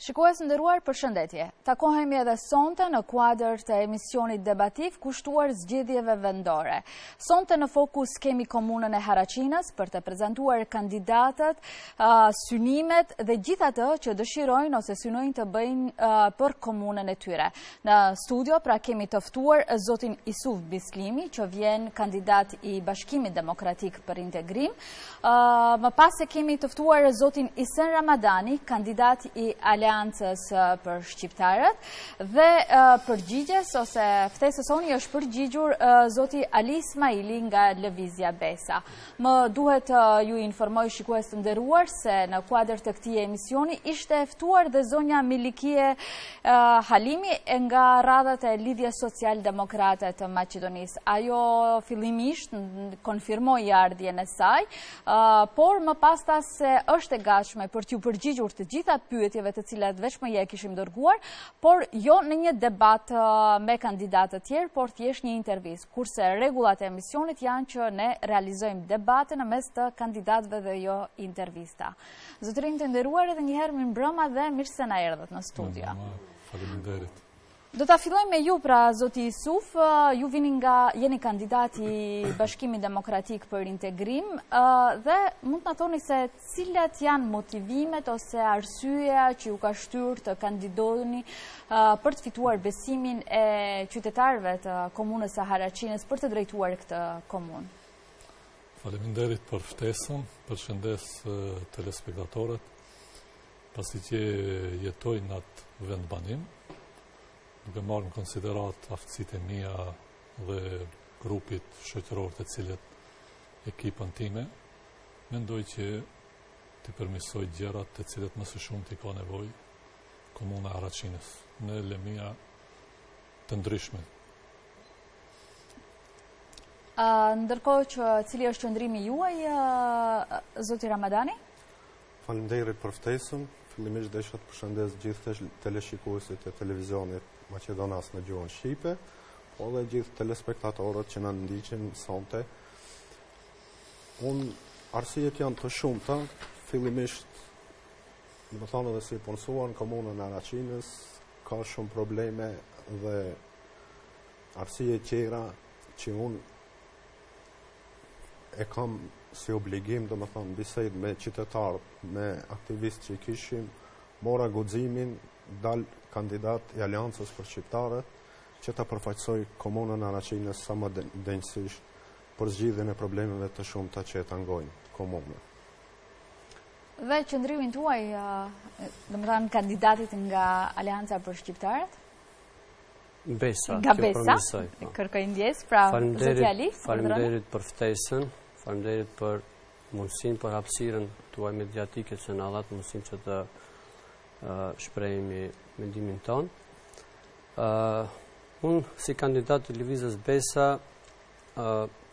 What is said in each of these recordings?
Shikues të nderuar, përshëndetje. Takohemi edhe sonte në kuadër të emisionit debativ kushtuar zgjedhjeve vendore. Sonte në fokus kemi komunën e Haraçinës për të prezantuar kandidatët, synimet dhe gjithë atë që dëshirojnë ose synojnë të bëjnë për komunën e tyre. Në studio pra kemi të ftuar zotin Isuf Bislimi, që vjen kandidat i Bashkimit Demokratik për Integrim. Më pas e kemi të ftuar zotin Isen Ramadani, kandidat i Aleancës për Shqiptarët, dhe përgjigjes ose ftesës sonë i është përgjigjur zoti Ali Ismaili nga Lëvizja Besa. Më duhet t'ju informoj shikues të nderuar se në kuadër të këtij emisioni ishte e ftuar dhe zonja Milikije Halimi nga radhët e Lidhjes Socialdemokrate të Maqedonisë. Ajo fillimisht konfirmoi ardhjen e saj, por më pas tha se është e gatshme për t'ju përgjigjur të gjitha pyetjeve të cilat veçmë ia kishim dërguar, por jo në një debat me kandidatët tjerë, por thjesht një intervistë. kurse rregullat e emisionit janë që ne realizojmë debate në mes të kandidatëve dhe jo intervista. Zotërinj të nderuar edhe njëherë mirë mbrëma dhe mirë se na erdhët në studio. Faleminderit. Do ta fillojmë me ju, pra, Zoti Isuf, ju vini nga jeni kandidat i Bashkimit Demokratik për Integrim, dhe mund të na thoni se Cilat janë motivimet ose arsyeja që ju ka shtyrë të kandidoni për të fituar besimin e qytetarëve të komunës së Haraçinës për të drejtuar këtë komunë? Faleminderit për ftesën, përshëndes telespektatorët, pasi që jetoj në atë vendbanim, duke marrë në konsideratë aftësitë e mia dhe grupit shoqëror të cilët ekipën time, Mendoj që t'i përmirësoj gjërat të cilat më së shumti ka nevojë komuna e Haraçinës, në lemia të ndryshme. Ndërkohë që cili është qëndrimi juaj, Zoti Ramadani? Faleminderit për ftesën, fillimisht desha të përshëndes gjithë teleshikuesit e televizionit maqedonas në gjuhën shqipe, po dhe gjithë telespektatorët që na ndjekin sonte Unë arsyet janë të shumta, fillimisht domethënë edhe si i punësuar në komunën e Haraçinës, ka shumë probleme dhe arsye tjera që unë e kam si obligim domethënë bisedat me qytetarët, me aktivistë që i kishim, mora guximin të dal kandidat i Aleancës për Shqiptarët që ta përfaqësoj komunën e Haraçinës sa më denjësisht për zgjidhjen e problemeve të shumta që e tangojnë komunën. Dhe qëndrimin tuaj, domethënë kandidatit nga Aleanca për Shqiptarët? Besa, nga që besa, përmirësoj. Nga po. kërkoj ndjesë, pra socialist. Faleminderit për ftesën, faleminderit për mundësinë, për hapësirën tuaj mediatike që na e dhatë mundësinë që të shprejmi mendimin tonë. Unë, si kandidat i Lëvizjes Besa,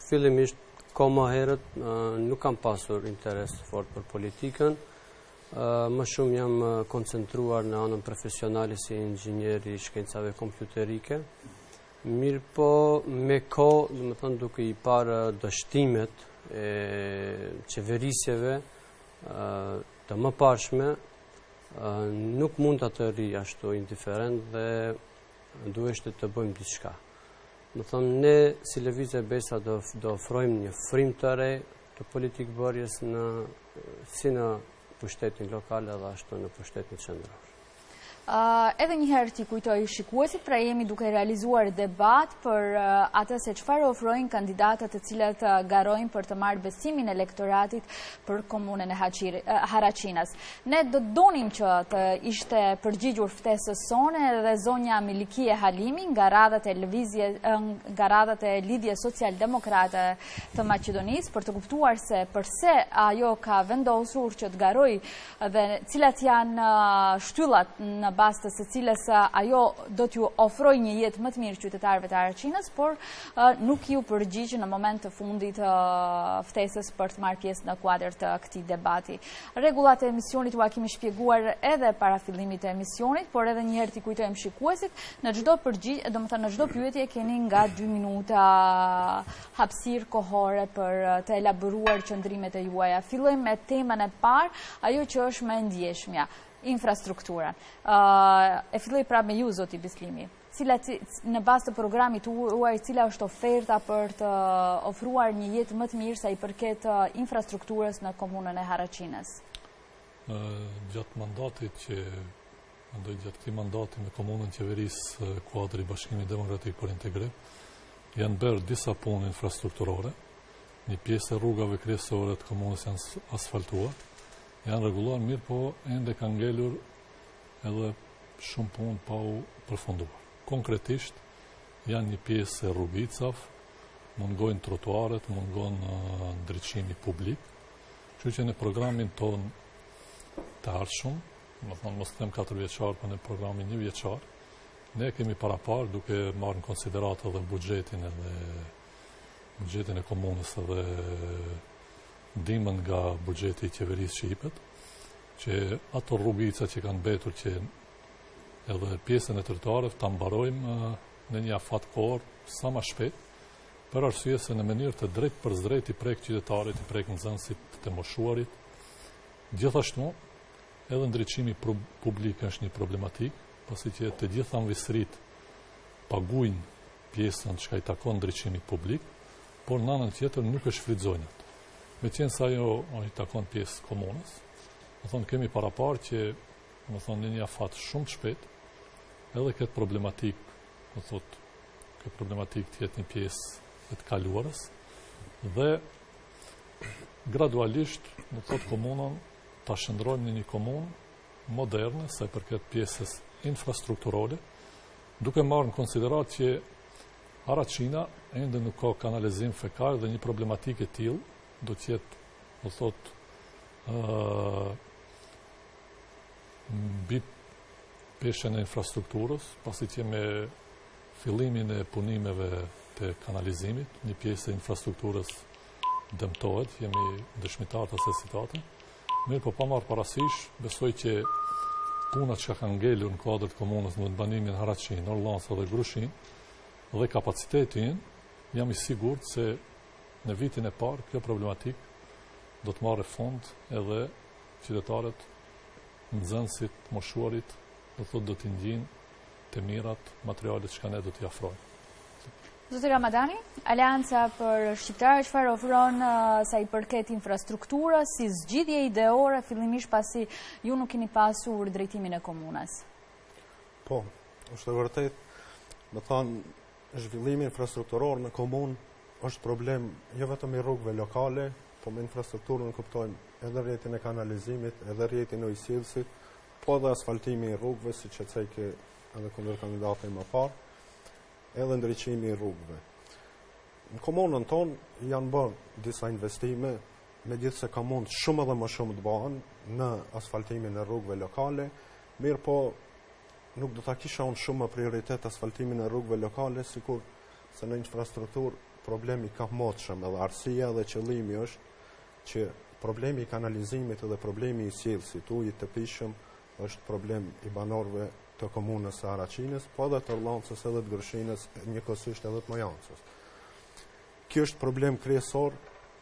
Fillimisht, kohë më herët, nuk kam pasur interes fort për politikën, më shumë jam koncentruar në anën profesionale si inxhinier i shkencave kompjuterike, mirëpo me kohë, domethënë duke i parë dështimet e qeverisjeve të mëparshme, nuk mundta të rri ashtu indiferent dhe duheshte të bëjmë diçka. Domethënë, ne si Lëvizja Besa do, do ofrojmë një frymë të re të politikëbërjes në, si në pushtetin lokal edhe ashtu në pushtetin qendror. Uh, edhe njëherë t'i kujtoj shikuesit, pra jemi duke realizuar debat për uh, atë se çfarë ofrojnë kandidatët të cilët uh, garojnë për të marrë besimin e elektoratit për komunën e Haçir, uh, Haraçinës. Ne do të donim që të ishte përgjigjur ftesës sonë dhe zonja Milikije Halimi nga radhët e lëvizje, nga radhët e Lidhjes Socialdemokrate të Maqedonisë për të kuptuar se përse ajo ka vendosur që të garojë dhe cilat janë shtyllat në bazë të së cilës ajo do t'ju ofrojë një jetë më të mirë qytetarëve të Haraçinës, por nuk iu përgjigj në moment të fundit ftesës për të marrë pjesë në kuadër të këtij debati. Rregullat e emisionit ua kemi shpjeguar edhe para fillimit të emisionit, por edhe njëherë t'i kujtojmë shikuesit, në çdo përgjigj, domethënë në çdo pyetje keni nga 2 minuta hapësirë kohore për të elaboruar qëndrimet e juaja. Fillojmë me temën e parë, ajo që është më e ndjeshmja, infrastruktura. E filloj pra me ju, Zoti Bislimi. Cilat, në bazë të programit tuaj, cila është oferta për të ofruar një jetë më të mirë sa i përket uh, infrastrukturës në komunën e Haraçinës? Gjatë mandatit që ndoj gjatë këtij mandati me komunën qeveris uh, kuadër i Bashkimit Demokratik për Integrim, janë bërë disa punë infrastrukturore, një pjesë e rrugave kryesore të komunës janë asfaltuar, janë rregulluar, mirëpo ende kanë ngelur edhe shumë punë pa u përfunduar. Konkretisht, janë një pjesë e rrugicave, mungojnë trotuaret, mungon ndriçimi publik, që që në programin tonë të ardhshëm, me thënë mos them 4 vjeçar, por në programin një vjeçar, ne kemi paraparë duke marrë në konsideratë edhe buxhetin edhe buxhetin e komunës edhe ndihmën nga buxheti i qeverisë që ipet, që ato rrugica që kanë mbetur që edhe pjesën e trotuareve ta mbarojmë në një afat kohor sa ma shpejt, për arsye se në mënyrë të drejtpërsëdrejti i prek qytetarët, i prek nxënësit, të moshuarit. Gjithashtu, edhe ndriçimi publik është një problematikë, pasi që të gjitha amvisëritë pagujnë pjesën çka i takon ndriçimit publik, por në anën tjetër nuk e shfrytëzojnë. Meqenëse ajo i takon pjesës komunës, me thënë kemi paraparë që me thënë në një afat shumë të shpejtë, edhe këtë problematikë, do të thotë, këtë problematikë të jetë një pjesë e të kaluarës, dhe gradualisht, do të thotë komunën, ta shndërrojmë në një komunë moderne, sa i përket pjesës infrastrukturore, Duke marrë në konsideratë që Haraçina ende nuk ka kanalizim fekal dhe një problematikë e tillë do të jetë, do të thotë, ë mbi peshën e infrastrukturës, pasi që me fillimin e punimeve të kanalizimit, një pjesë e infrastrukturës dëmtohet, jemi dëshmitarë të asaj Mirëpo pa marrë parasysh, besoj që punët që kanë ngelur në kuadër të komunës në vendbanimin Haraçinë, Orllancë dhe Grushinë, dhe kapacitetin, jam i sigurt se në vitin e parë kjo problematikë do të marrë fund edhe qytetarët nxënësit, të moshuarit do të thotë do t'i ndjejnë të mirat materiale çka ne do t'ia ofrojmë. Zoti Ramadani, Aleanca për Shqiptarët çfarë ofron sa i përket infrastrukturës si zgjidhje ideore fillimisht pasi ju nuk keni pasur drejtimin e komunës? Po, është e vërtetë, me thënë, zhvillimi infrastrukturor në komunë është problem jo vetëm i rrugëve lokale, po me infrastrukturë nënkuptojmë edhe rrjetin e kanalizimit, edhe rrjetin e ujësjellësit, po edhe asfaltimi i rrugëve, siç e ceku edhe kundërkandidati më parë. edhe ndriçimi i rrugëve. Në komunën tonë janë bërë disa investime, megjithëse ka mund shumë edhe më shumë të bëhen në asfaltimin e rrugëve lokale, mirëpo nuk do ta kisha unë shumë më prioritet asfaltimin e rrugëve lokale, sikurse në infrastrukturë problem i kahmotshëm edhe arsyeja dhe qëllimi është që problemi i kanalizimit edhe problemi i sjellësit, ujit të pijshëm, Është problem i banorëve të komunës së Haraçinës, po edhe të Orllancës edhe të Grushinës, njëkohësisht edhe të Mojancës. Ky është problem kryesor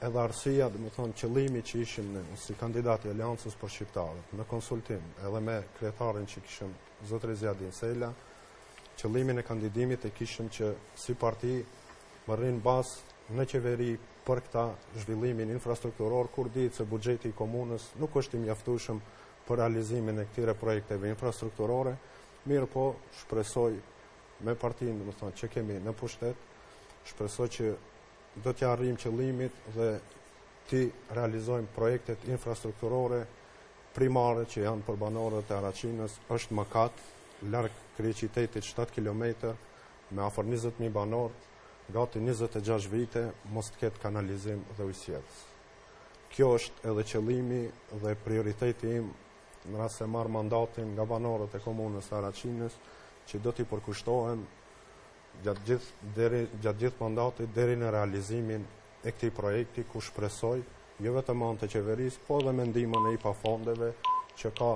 edhe arsyeja, domethënë, qëllimi që ishim ne si kandidat i Aleancës për shqiptarët në konsultim edhe me kryetarin që kishim zotëri Ziadin Sela, qëllimin e kandidimit të kishim që si parti me marrë pjesë në qeveri për këtë zhvillimin infrastrukturor, kur dihet se buxheti i komunës nuk është i mjaftushëm për realizimin e këtyre projekteve infrastrukturore, mirëpo shpresoj me partinë, domethënë, që kemi në pushtet, shpresoj që do t'ia arrijmë qëllimit dhe t'i realizojmë projektet infrastrukturore primare që janë për banorët e Haraçinës, është mëkat, larg kryeqytetit 7 km, me afër 20.000 banorë, gati 26 vite, mos të ketë kanalizim dhe ujësjellës. Kjo është edhe qëllimi dhe prioriteti im në rast se marr mandatin nga banorët e komunës së Haraçinës, që do t'i përkushtohem gjatë gjithë deri gjatë gjithë mandatit deri në realizimin e këtij projekti ku shpresoj jo vetëm anë të qeverisë, po edhe me ndihmën e IPA fondeve që ka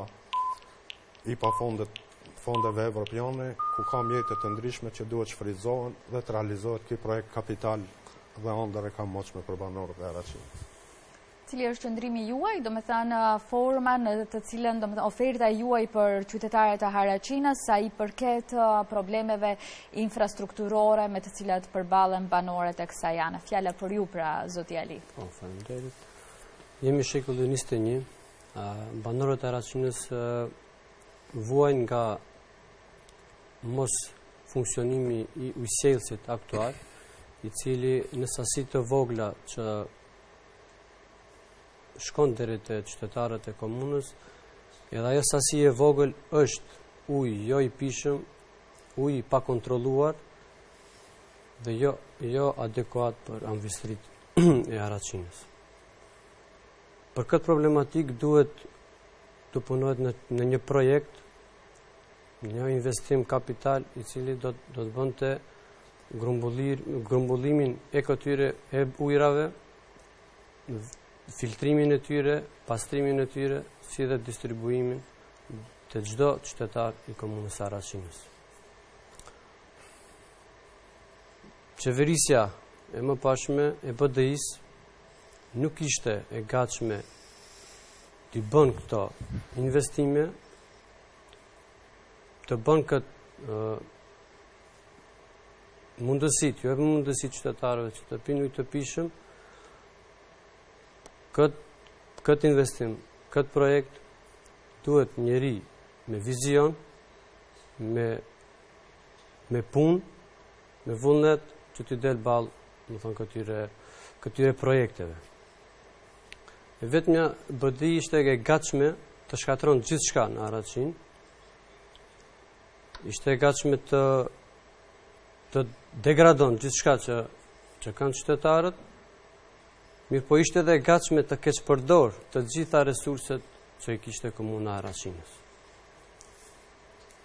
IPA fondet fondeve evropiane, ku ka mjete të ndryshme që duhet shfrytëzohen dhe të realizohet ky projekt kapital dhe ëndërr e kamotshme për banorët e Haraçinës. Cili është qëndrimi juaj, domethënë forma në të cilën, domethënë oferta juaj për qytetarët e Haraçinës, sa i përket problemeve infrastrukturore me të cilat përballen banorët e kësaj ane. Fjala për ju pra, zoti Ali. Po, faleminderit. Jemi shekull 21, Banorët e Haraçinës vuajnë nga mosfunksionimi i ujësjellësit aktual, i cili në sasi të vogla që shkon deri te qytetarët e komunës, edhe ajo sasi e vogël është ujë jo i pijshëm, ujë i pakontrolluar dhe jo jo adekuat për amvisëritë e Haraçinës. Për këtë problematikë duhet të punohet në një projekt, një investim kapital i cili do të bënte grumbullimin e këtyre ujërave, filtrimin e tyre, pastrimin e tyre, si dhe distribuimin te çdo qytetar i komunës së Haraçinës. Qeverisja e mëparshme e BDI-së nuk ishte e gatshme të bën këto investime, të bën t'u mundësojë qytetarëve që të pinë ujë të pijshëm, këtë investim, këtë projekt, duhet njeri me vizion, me punë, me vullnet që t'i del ballë, domethënë këtyre, këtyre projekteve. E vetmja BDI ishte e gatshme të shkatërron gjithçka në Haraçinë, ishte e gatshme të, të degradon gjithçka që, që kanë qytetarët, mirëpo ishte dhe e gatshme të keqpërdor të gjitha resurset që i kishte komuna e Haraçinës.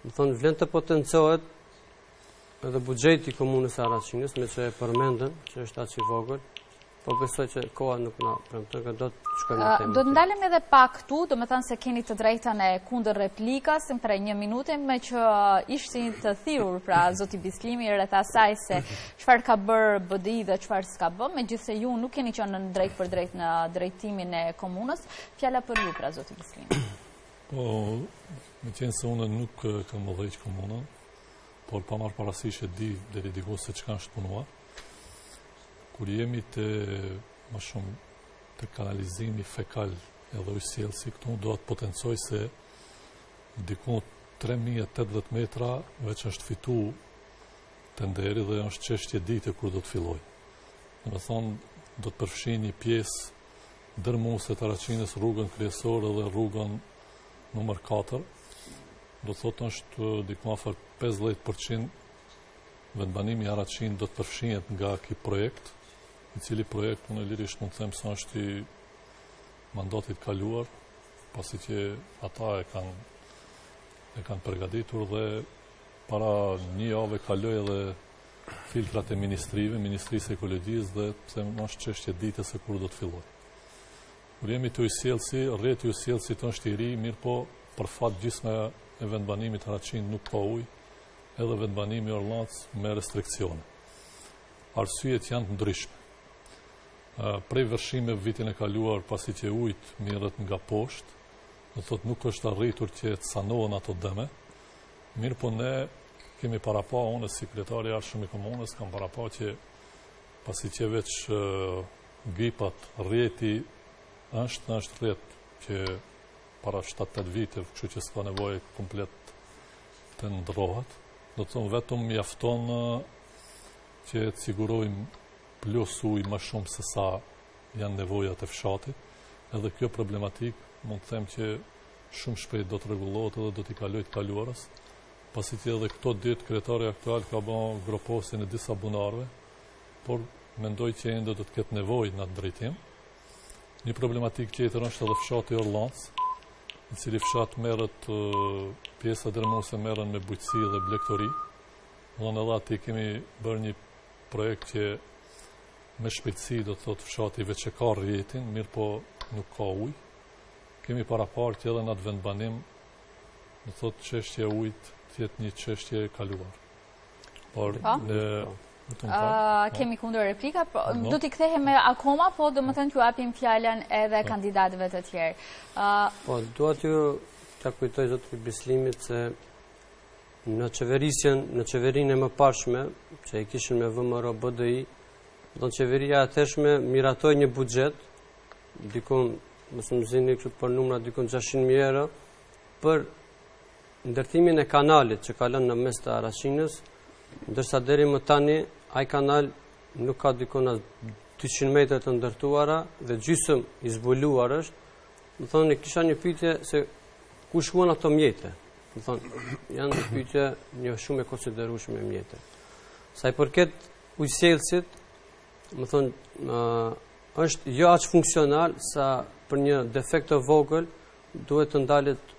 Domethënë, vlen të potencohet Edhe buxheti i komunës së Haraçinës, meqë e përmendën, që është aq i vogël, po besoj që koha nuk na premton, ka do të shkojmë në temë. Do të ndalemi edhe pak këtu, domethënë se keni të drejtën e kundërreplikës për një minutë, meqë ishit i thirrur pra zoti Bislimi rreth asaj se çfarë ka bërë BDI dhe çfarë s'ka bërë, megjithëse ju nuk keni qenë drejtpërdrejt në drejtimin e komunës, fjala për ju pra zoti Bislimi. Po, meqenëse unë nuk kam udhëheq komunën, por pa marrë parasysh e di dhe diku se çka është punuar. Kur jemi te më shumë te kanalizimi fekal edhe ujësjellësi këtu, dua të potencoj se diku 3.080 metra veç është fitu tenderi dhe është çështje dite kur do të fillojë. Domethënë, do të përfshijë një pjesë dërrmuese të Haraçinës rrugën kryesore dhe rrugën Numër 4, do të thotë është diku afër 50% vendbanimi Haraçinë do të përfshihet nga ky projekt, i cili projekt unë lirisht mund të them se është i mandatit të kaluar, pasi që ata e kanë e kanë përgatitur dhe para një jave kaloi edhe filtrat e ministrive, Ministrisë së Ekologjisë dhe tashmë është çështje dite se kur do të fillojë. Kur jemi te ujësjellësi, rrjeti i ujësjellësit është i ri, mirëpo për fat gjysma e vendbanimit Haraçinë nuk ka ujë, edhe vendbanimi Orllancë me restrikcione. Arsyet janë të ndryshme. Prej vërshimeve vitin e kaluar pasi që ujët merret nga poshtë, domethënë nuk është arritur që të sanohen ato dëme, mirëpo ne kemi parapa, unë si kryetar i ardhshëm i komunës, kam parapa që pasi që veç Gypat, rrjeti është një është rrjet që para 7-8 vite, kështu që s'ka nevojë komplet të ndrohet. Do të thotë vetëm mjafton që të sigurojmë plus ujë më shumë se sa janë nevojat e fshatit. Edhe kjo problematikë mund të them që shumë shpejt do të rregullohet dhe do t'i kalojë të kaluarës, pasi që edhe këto ditë kryetari aktual ka bën groposjen e disa bunarëve, por mendoj që ende do të ketë nevojë në atë drejtim. Një problematikë tjetër është edhe fshati Orlanc, i cili fshat merret pjesa dërmuese merren me bujqësi dhe blegtori. Edhe aty kemi bërë një projekt që me shpejtësi do të thotë fshati veç e ka rrjetin, mirëpo nuk ka ujë. Kemi paraparë që edhe në atë vendbanim do thotë çështja e ujit të jetë një çështje e kaluar. Por, po? dhe... Kemi kundërreplika, po, po. do t'i kthehemi akoma, po domethënë t'ju japim fjalën edhe kandidatëve të tjerë. Po, dua t'ia kujtoj zotit Bislimit se në qeverisjen, në qeverinë e mëparshme, që e kishin me VMRO BDI, domethënë qeveria e atëhershme miratoi një buxhet, dikund, mos më zini këtë për numra, dikund 600.000 euro, për Ndërtimin e kanalit që kalon në mes të Haraçinës, ndërsa deri më tani ai kanal nuk ka dikund as 200 metra të ndërtuara dhe gjysmë i zbuluar është, domethënë kisha një pyetje se ku shkuan ato mjete, domethënë janë në pyetje një shumë e konsiderueshme mjete. Sa i përket ujësjellësit, domethënë është jo aq funksional sa për një defekt të vogël, duhet të ndalet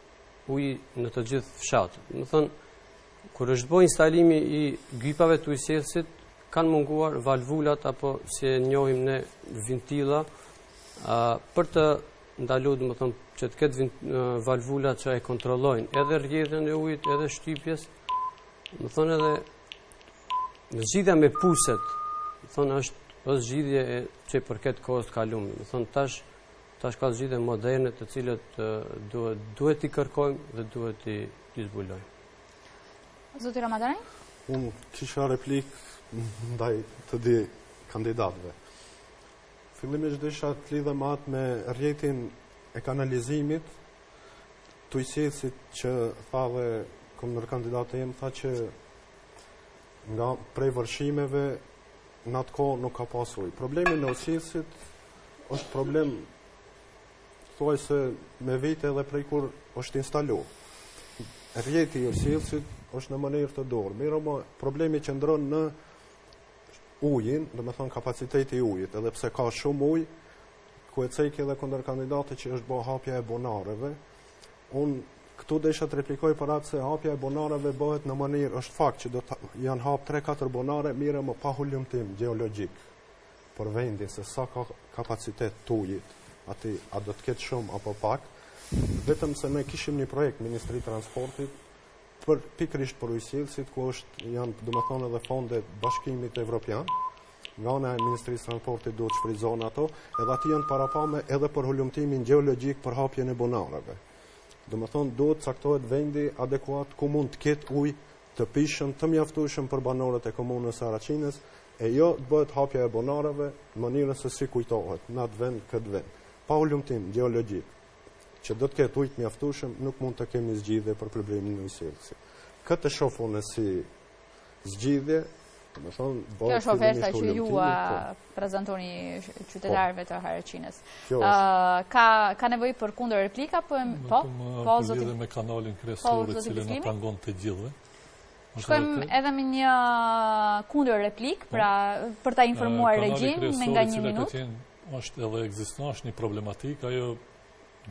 uji në të gjithë fshatin. Domethënë kur është bërë instalimi i gypave të ujësjellësit, kanë munguar valvulat apo si e njohim ne vintilla a, për të ndalu domethënë që të ketë valvula që e kontrollojnë edhe rrjedhën e ujit edhe shtypjes domethënë edhe zgjidhja me puset domethënë është është zgjidhje që i përket kohës së kalume domethënë tash Tash ka zgjidhje moderne të cilat duhet duhet t'i kërkojmë dhe duhet t'i t'i zbulojmë. Zoti Ramadani? Unë kisha replikë ndaj të dy kandidatëve. Fillimisht desha të lidhem aty me rrjetin e kanalizimit të ujësjellësit që tha dhe kundërkandidati im tha që nga prej vërshimeve në atë kohë nuk ka pas ujë. Problemi i ujësjellësit është problem thuajse me vite edhe prej kur është instalu. Rrjeti i ujësjellësit është në mënyrë të dorë. Mirëpo problemi që qëndron në ujin, domethënë kapaciteti i ujit, edhe pse ka shumë ujë, ku e ceki edhe kundërkandidati që është bo hapja e bunarëve, Unë këtu desha të replikoj për atë se hapja e bunarëve bëhet në mënyrë, është fakt që domethënë janë hapë 3-4 bunarë, mirëpo pa hulumtim gjeologjik për vendin se sa ka kapacitet të ujit, aty a do të ketë shumë apo pak, vetëm se ne kishim një projekt Ministria e Transportit, për pikërisht për ujësjellësit, ku është janë, domethënë, edhe fondet e Bashkimit Evropian, nga ana e Ministrisë së Transportit duhet shfrytëzohen ato, edhe aty janë parapa edhe për hulumtimin gjeologjik për hapjen e bunarëve. Domethënë, duhet të caktohet vendi adekuat ku mund të ketë ujë të pijshëm, të mjaftueshëm për banorët e komunës së Araçinës, e jo të bëhet hapja e bunarëve, në mënirën se si kujtohet, në atë vend, këtë vend. Pa hulumtim gjeologjik, që do të ketë ujë të mjaftueshëm, nuk mund të kemi zgjidhje për problemin e ujësjellësit. Këtë e shoh unë si zgjidhje, domethënë, Kjo është oferta që jua, po, prezantoni qytetarëve të Haraçinës. Kjo është. Ka, ka nevojë për kundërreplika, po, po, po, zotin... Në lidhje me kanalin kryesor, po, i cili na tangon të gjithëve. Shkojmë edhe me një kundërreplikë, po. pra për ta informuar regjim me nga një minutë. është edhe ekziston, është një problematikë, ajo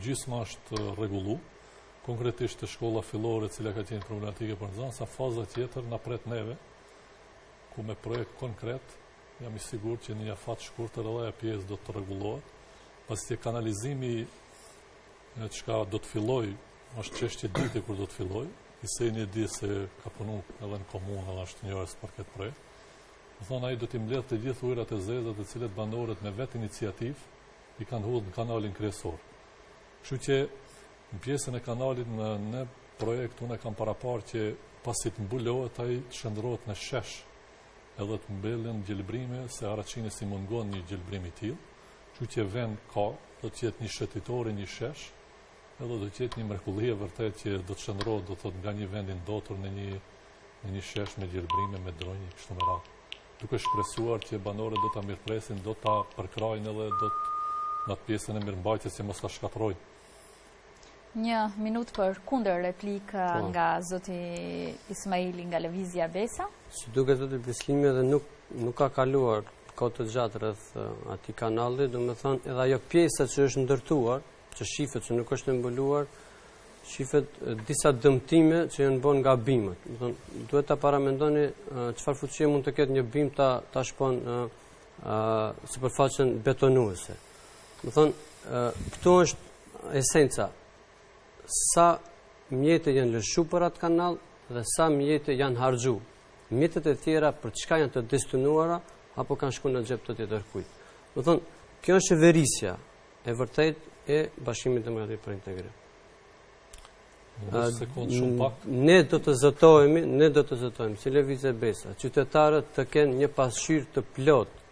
gjysma është rregullu, konkretisht te shkolla fillore, e cila ka qenë problematike për nxënës, kurse faza tjetër na pret neve, ku me projekt konkret, jam i sigurt që në afat të shkurtër edhe ajo pjesë do të rregullohet, pastaj kanalizimi në qka do të fillojë, është çështje dite kur do të fillojë, Iseni e di se ka punu edhe në komunë, edhe është njohës për këtë projekt, Domethënë ai do t'i mbledhë të gjithë ujërat e zeza të cilat banorët me vetiniciativë i kanë hudhë në kanalin kryesor. Kështu që në pjesën e kanalit në në projekt unë kam paraparë që pasi të mbulohet ai të shndërrohet në shesh edhe të mbillen gjelbërime se Araçinës i mungon një gjelbërim i tillë. Kështu që vend ka do të jetë një shëtitore, një shesh, edhe do të jetë një mrekulli e vërtetë që do të shndërrohet do të thotë nga një vend i ndotur në një në një shesh me gjelbërime, me drunj, kështu me radhë. Duke shpresuar që banorët do ta mirëpresin, do ta përkrahin edhe do të në atë pjesën e mirëmbajtjes që mos ta shkatërrojnë. Një minutë për kundërreplikë, po, nga zoti Ismaili nga Lëvizja Besa. Si duket zoti Bislimi edhe nuk, nuk ka kaluar kohë të gjatë rreth atij kanali, domethënë edhe ajo pjesa që është ndërtuar, që shifet që nuk është e mbuluar, shifet disa dëmtime që janë bon nga bimët. Do të thonë duhet ta paramendoni çfarë fuqie mund të ketë një bimë ta ta shpon ë sipërfaqen betonuese. Domethënë këtu është esenca sa mjete janë lëshu për atë kanal dhe sa mjete janë harxhu. Mjetet e tjera për çka janë të destinuara apo kanë shku në xhep të tjetërkujt. Domethënë kjo është qeverisja, e vërtetë e Bashkimit Demokratik për Integrim. Ne do të zotohemi, ne do të zotohemi, si Lëvizje Besa, qytetarët të kenë një pasqyrë të plotë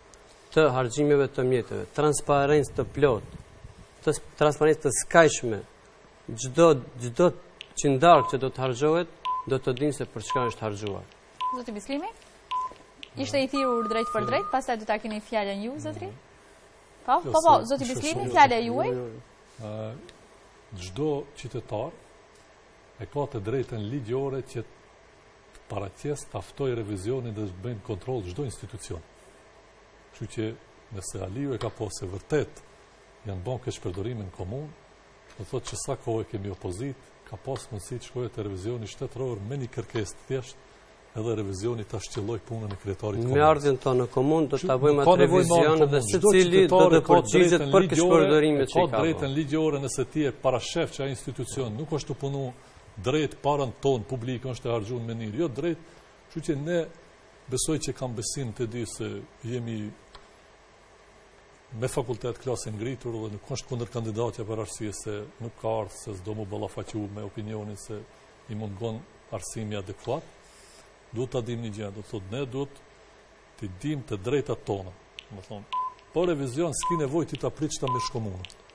të harxhimeve të mjeteve, transparencë të plotë, transparencë të skajshme, çdo, çdo qindarkë që do të harxhohet, do të dinë se për çka është harxhuar. Zoti Bislimi, ishit i thirrur drejtpërdrejt, pasaj do ta keni fjallën ju, zotëri? Po, po, po, zoti Bislimi, fjala e juaj. Çdo qytetar e ka të drejtën ligjore që të paraqesë, ta ftojë revizionin dhe të bëjnë kontroll çdo institucion. Kështu që nëse Aliu e ka pa se vërtet janë bon keqpërdorime n'komunë, domethënë që sa kohë e kemi opozitë, ka pas mundësi të shkojë te revizioni shtetëror me një kërkesë të thjeshtë, edhe revizioni ta shqyrtojë punën e kryetarit të komunës. Me ardhjen tonë në komunë do ta bëjmë atë revizion dhe secili do të përgjigjet për keqpërdorimet që i ka. Ka të drejtën ligjore nëse ti e parasheh që ai institucion nuk është tu punu drejt, paranë tonë publike është tu e harxhu në mënyrë jo të drejtë, kështu që ne besoj që kam besim te dy se jemi me fakultet klasë e ngritur dhe nuk është kundërkandidatja për arsye se nuk ka ardhë se s'do m'u ballafaqu me opinionin se i mungon arsimi adekuat, duhet ta dimë një gjë, do të thotë ne duhet t'i dimë të drejtat tona. Domethënë, për revizion s'ki nevojë ti ta pritsh që ta mersh komunën.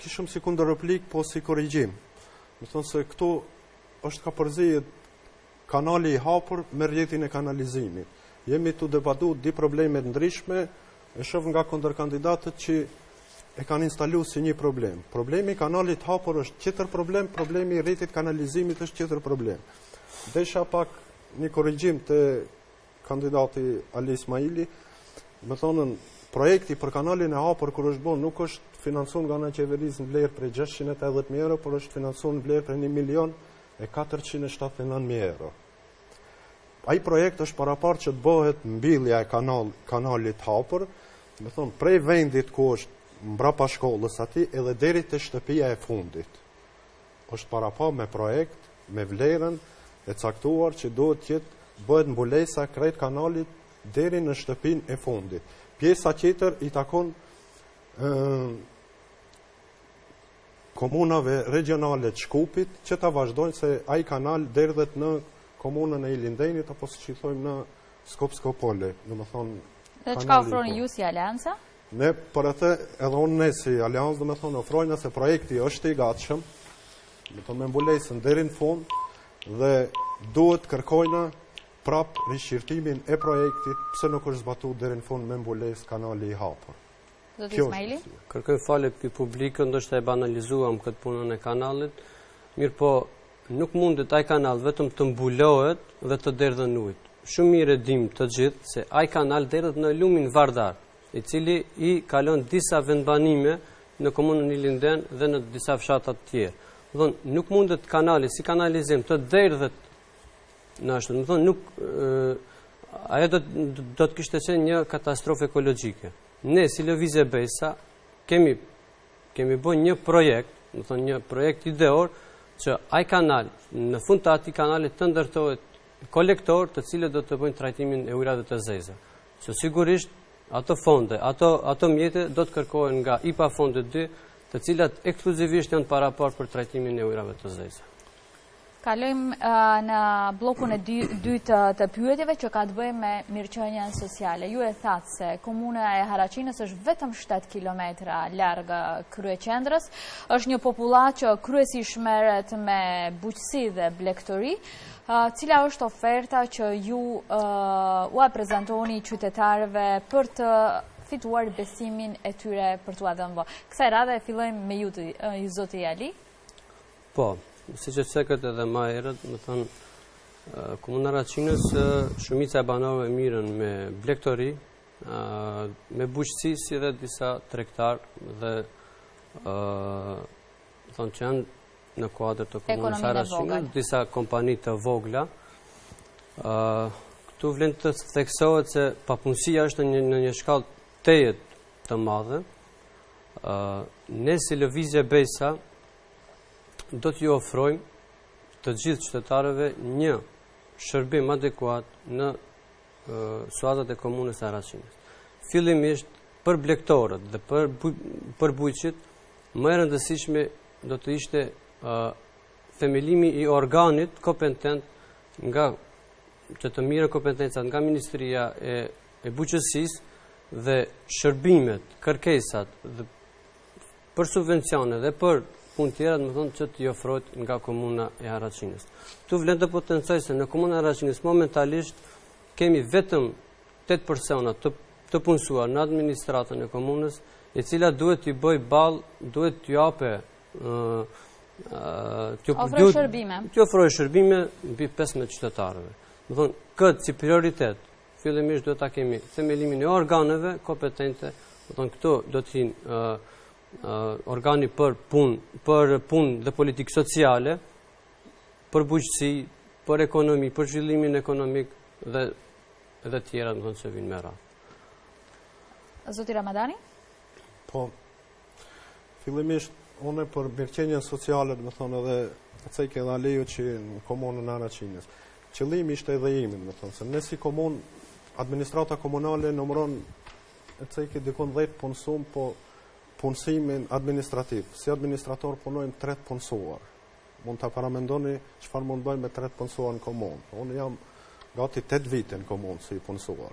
Kisha s'i kundërreplikë, po si korrigjim. Domethënë se këtu është ka përzihet kanali i hapur me rrjetin e kanalizimit. Jemi tu debatu dy probleme të ndryshme, e shoh nga kundërkandidatët që e kanë instalu si një problem. Problemi i kanalit të hapur është tjetër problem, problemi i rrjetit të kanalizimit është tjetër problem. Desha pak një korrigjim të Kandidati Ali Ismaili, domethënë, projekti për kanalin e hapur kur është bon, nuk është financu nga ana e qeverisë në vlerë prej 680.000 euro, por është financu në vlerë prej 1 milion e 479.000 euro. Ai projekt është paraparë që të bëhet mbyllja e kanal, kanalit të hapur, domethënë, prej vendit ku është mbrapa shkollës aty edhe deri te shtëpia e fundit. Është paraparë me projekt, me vlerën e caktuar që duhet të jetë, bëhet mbulesa krejt kanalit deri në shtëpinë e fundit. Pjesa tjetër i takon komunave regionale të Shkupit që ta vazhdojnë se ai kanal derdhet në komunën e Ilindenit apo siç i thojmë në Skopsko Pole, domethënë Dhe çka ofroni ju si Aleanca? Ne për atë edhe unë ne si Aleancë domethënë ofrojmë se projekti është i gatshëm, domethënë me mbulesën deri në fund dhe duhet kërkojna prapë rishqyrtimin e projektit pse nuk është zbatu deri në fund me mbulesë kanali i hapur. Zoti Ismaili? Kërkoj falje për replikën, ndoshta e banalizuam këtë punën e kanalit, mirëpo Nuk mundet ai kanal vetëm të mbulohet dhe të derdhen ujt. Shumë mirë e dimë të gjithë se ai kanal derdhet në lumin Vardar, i cili i kalon disa vendbanime në komunën Ilinden dhe në disa fshatra të tjerë. Domethënë, nuk mundet kanali, si kanalizim, të derdhet në ashtë. Domethënë, nuk, ajo do, do të kishte qenë një katastrofë ekologjike. Ne, si Lëvizje Besa, kemi Kemi bërë një projekt, domethënë një projekt ideor, që ai kanal, në fund të atij kanalit të ndërtohet kolektor të cilët do të bëjnë trajtimin e ujërave të zeza. Që sigurisht, ato fonde, ato, ato mjete do të kërkohen nga IPA fonde 2, të cilat ekskluzivisht janë paraparë për trajtimin e ujërave të zeza. Kalojmë në bllokun e dytë të pyetjeve që ka të bëjë me mirëqenien sociale. Ju e thatë se komuna e Haraçinës është vetëm 7 km larg kryeqendrës, është një popullatë që kryesisht merret me bujqësi dhe blegtori, cila është oferta që ju ua prezantoni qytetarëve për të fituar besimin e tyre për të adhëmbo. Kësaj radhe e fillojmë me ju zoti Ali. Po, siç e cekët edhe ma herët, domethënë, Komuna e Haraçinës, shumica e banorëve mirren me blegtori, me bujqësi si dhe disa tregtarë domethënë që janë në kuadër të Komunës Haraçinës, disa kompani të vogla. Këtu vlen të theksohet se papunësia është në një shkallë tejet të madhe. Ne si Lëvizje Besa, do t'ju ofrojmë të gjithë qytetarëve një shërbim adekuat në suazat e komunës së Haraçinës. Fillimisht për blegtorët dhe për për bujqit më e rëndësishme do të ishte themelimi i organit kompetent nga që të mirren kompetencat nga Ministria e, e Bujqësisë dhe shërbimet, kërkesat dhe për subvencione dhe për punë tjera, domethënë që t'i ofrohet nga komuna e Haraçinës. Këtu vlen të potencoj se në komuna e Haraçinës momentalisht kemi vetëm 8 persona të, të punësuar në administratën e komunës, e cila duhet t'i bëjë ballë, duhet t'i japë t'i ofrojë shërbime. T'i ofrojë shërbime mbi 15 qytetarëve. Domethënë, këtë si prioritet, Fillimisht duhet ta kemi themelimin e organeve kompetente, domethënë këtu do të hyjnë ë organi për punë, për punë dhe politikë sociale, për bujqësi, për ekonomi, për zhvillimin ekonomik dhe dhe tjera, domethënë se vijnë me radhë. Zoti Ramadani? Po, Fillimisht, unë për mirëqenien sociale, domethënë edhe e ceka Lejla që në komunën e Haraçinës. Qëllimi ishte edhe i imi, domethënë se ne si komunë administrata komunale numëron e ceki diku 10 punësuar po punësimin administrativ. Si administrator punojmë 3 punësuar. Mund të paramendoni çfarë mund bëjmë me 3 punësuar në komunë. Unë jam gati 8 vite në komunë si punësuar.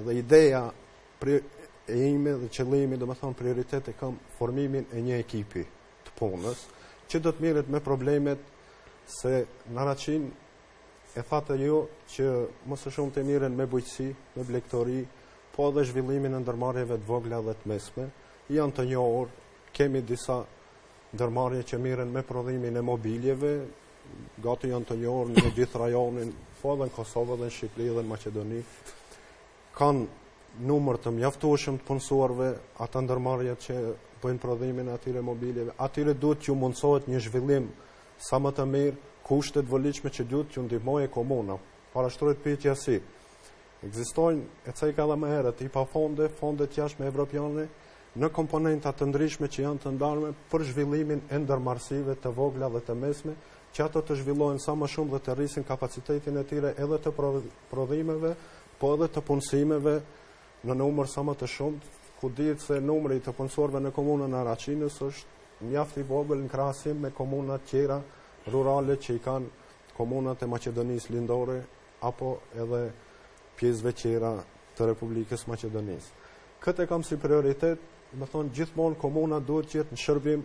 Edhe ideja Pri e ime dhe qëllimi, domethënë prioritet e kam formimin e një ekipi të punës, që do të merret me problemet se në Haraçinë e thatë ju që më së shumti merren me bujqësi, me blegtori, po edhe zhvillimin e ndërmarrjeve të vogla dhe të mesme, janë të njohur, kemi disa ndërmarrje që merren me prodhimin e mobiljeve, gati janë të njohur në gjithë rajonin, po edhe në Kosovë dhe në Shqipëri dhe në Maqedoni, kanë numër të mjaftueshëm të punësuarve, ata ndërmarrje që bëjnë prodhimin e atyre mobiljeve, atyre duhet t'ju mundësohet një zhvillim sa më të mirë, kushte të volitshme që duhet t'ju ndihmojë komuna. Parashtrohet pyetja si, ekzistojnë, e ceka dhe më herët, IPA fonde, fonde të jashtme evropiane, në komponenta të ndryshme që janë të ndarme për zhvillimin e ndërmarrësive të vogla dhe të mesme, që ato të zhvillohen sa më shumë dhe të rrisin kapacitetin e tyre edhe të prodhimeve, po edhe të punësimeve në numër sa më të shumtë, ku dihet se numri i të punësuarve në komunën e Haraçinës është mjaft i vogël në krahasim me komunat tjera rurale që i kanë komunat e Maqedonisë lindore apo edhe pjesëve tjera të Republikës Maqedonisë. Këtë e kam si prioritet, domethënë gjithmonë komuna duhet që jetë në shërbim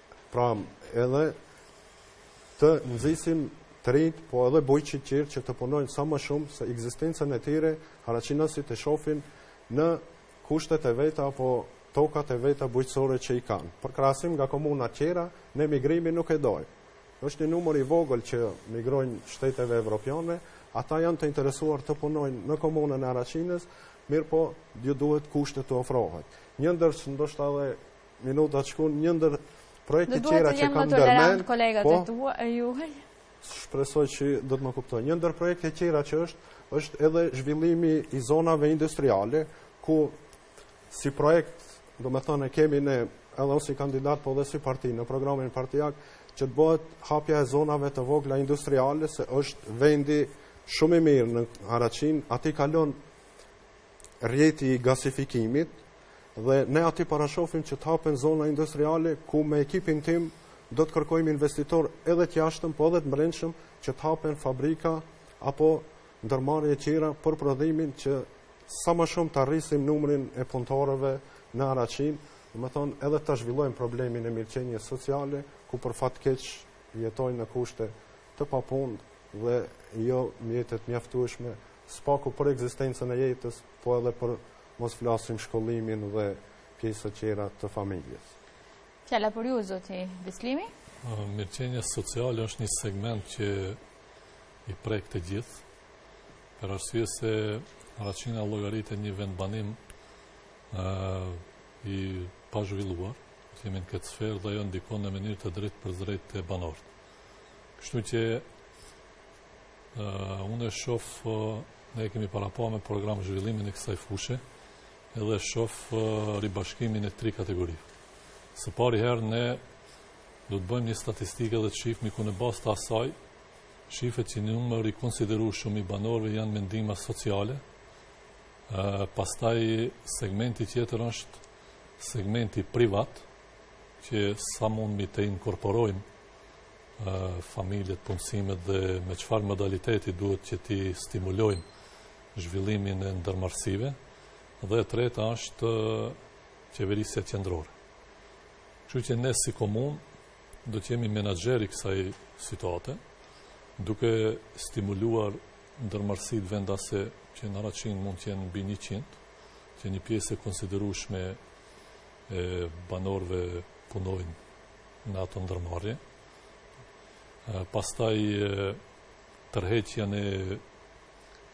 Pra edhe të nxisim të rinjtë, po edhe bujqit tjerë që të punojnë sa më shumë, se ekzistencën e tyre, haraçinasit e shofin në kushtet e veta, apo tokat e veta bujqësore që i kanë. Për krahasim nga komunat tjera, ne migrimi nuk e dojë. është një numër i vogël që migrojnë shteteve evropiane, ata janë të interesuar të punojnë në komunën e Haraçinës, mirëpo ju duhet kushte t'u ofrohet. Një ndërsh, ndoshta dhe Minuta që kam, një ndër projekte tjera që kam ndërmend, po, shpresoj që do të më kuptoj. Një ndër projekte tjera që është, është edhe zhvillimi i zonave industriale, ku si projekt, do me thënë, kemi ne edhe si kandidat, po dhe si parti, në programin partijak, që të bëhet hapja e zonave të vogla industriale, se është vendi shumë i mirë në Araçinë, aty kalon rrjeti i gasifikimit, Dhe ne aty parashohim që të hapen zona industriale ku me ekipin tim do të kërkojmë investitor edhe të jashtëm, po edhe të brendshëm që të hapen fabrika apo ndërmarrje tjera për prodhimin që sa më shumë të rrisim numrin e punëtorëve në Araçinë, do me thënë edhe të zhvillojmë problemin e mirëqenies sociale, ku për fat të keq jetojnë në kushte të papunë dhe jo mjete të mjaftueshme, së paku për eksistencën e jetës, po edhe për Mos flasim shkollimin dhe pjesët tjera të familjes. Fjala për ju, zoti Bislimi? Mirëqenia sociale është një segment që i prek të gjithë, për arsye se Araçina llogaritet një vendbanim i pazhvilluar, të themi në këtë sferë dhe ajo ndikon në mënyrë të drejtpërdrejtë te banorët. Kështu që Unë e shof, ne e kemi parapa me program zhvillimin e kësaj fushe, edhe shof ribashkimin e tri kategorive. Së pari herë ne do të bëjmë një statistikë dhe të shofim ku në bazë të asaj, shifet që një numër i konsiderueshëm i banorëve janë me ndihma sociale, pastaj segmenti tjetër është segmenti privat, që sa mundemi të inkorporojmë familjet, punësimet dhe me çfarë modaliteti duhet që t'i stimulojmë zhvillimin e ndërmarrësve dhe e treta është qeverisja qendrore. Kështu që ne si komunë do të jemi menaxher i kësaj situate, duke stimuluar ndërmarrësit vendas që në Araçinë mund të jenë mbi 100, që një pjesë e konsiderueshme e banorëve punojnë në ato ndërmarrje. Pastaj tërheqjen e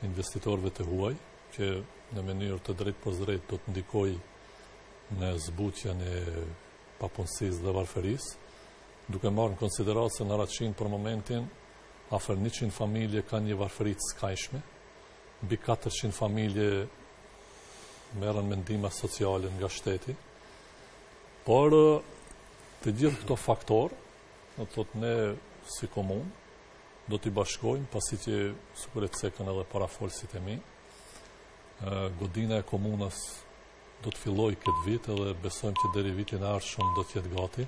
investitorëve të huaj, që në mënyrë të drejtpërdrejtë do të ndikojë në zbutjen e papunësisë dhe varfërisë, duke marrë në konsideratë se në Araçinë për momentin, afër 100 familje kanë një varfëri të skajshme, mbi 400 familje merren me ndihma sociale nga shteti, Por të gjithë këto faktorë, do të thotë ne si komunë, do t'i bashkojmë, pasi që sikur e cekën edhe parafolësit e mi, godina e komunës do të fillojë këtë vit edhe besojmë që deri vitin e ardhshëm do të jetë gati,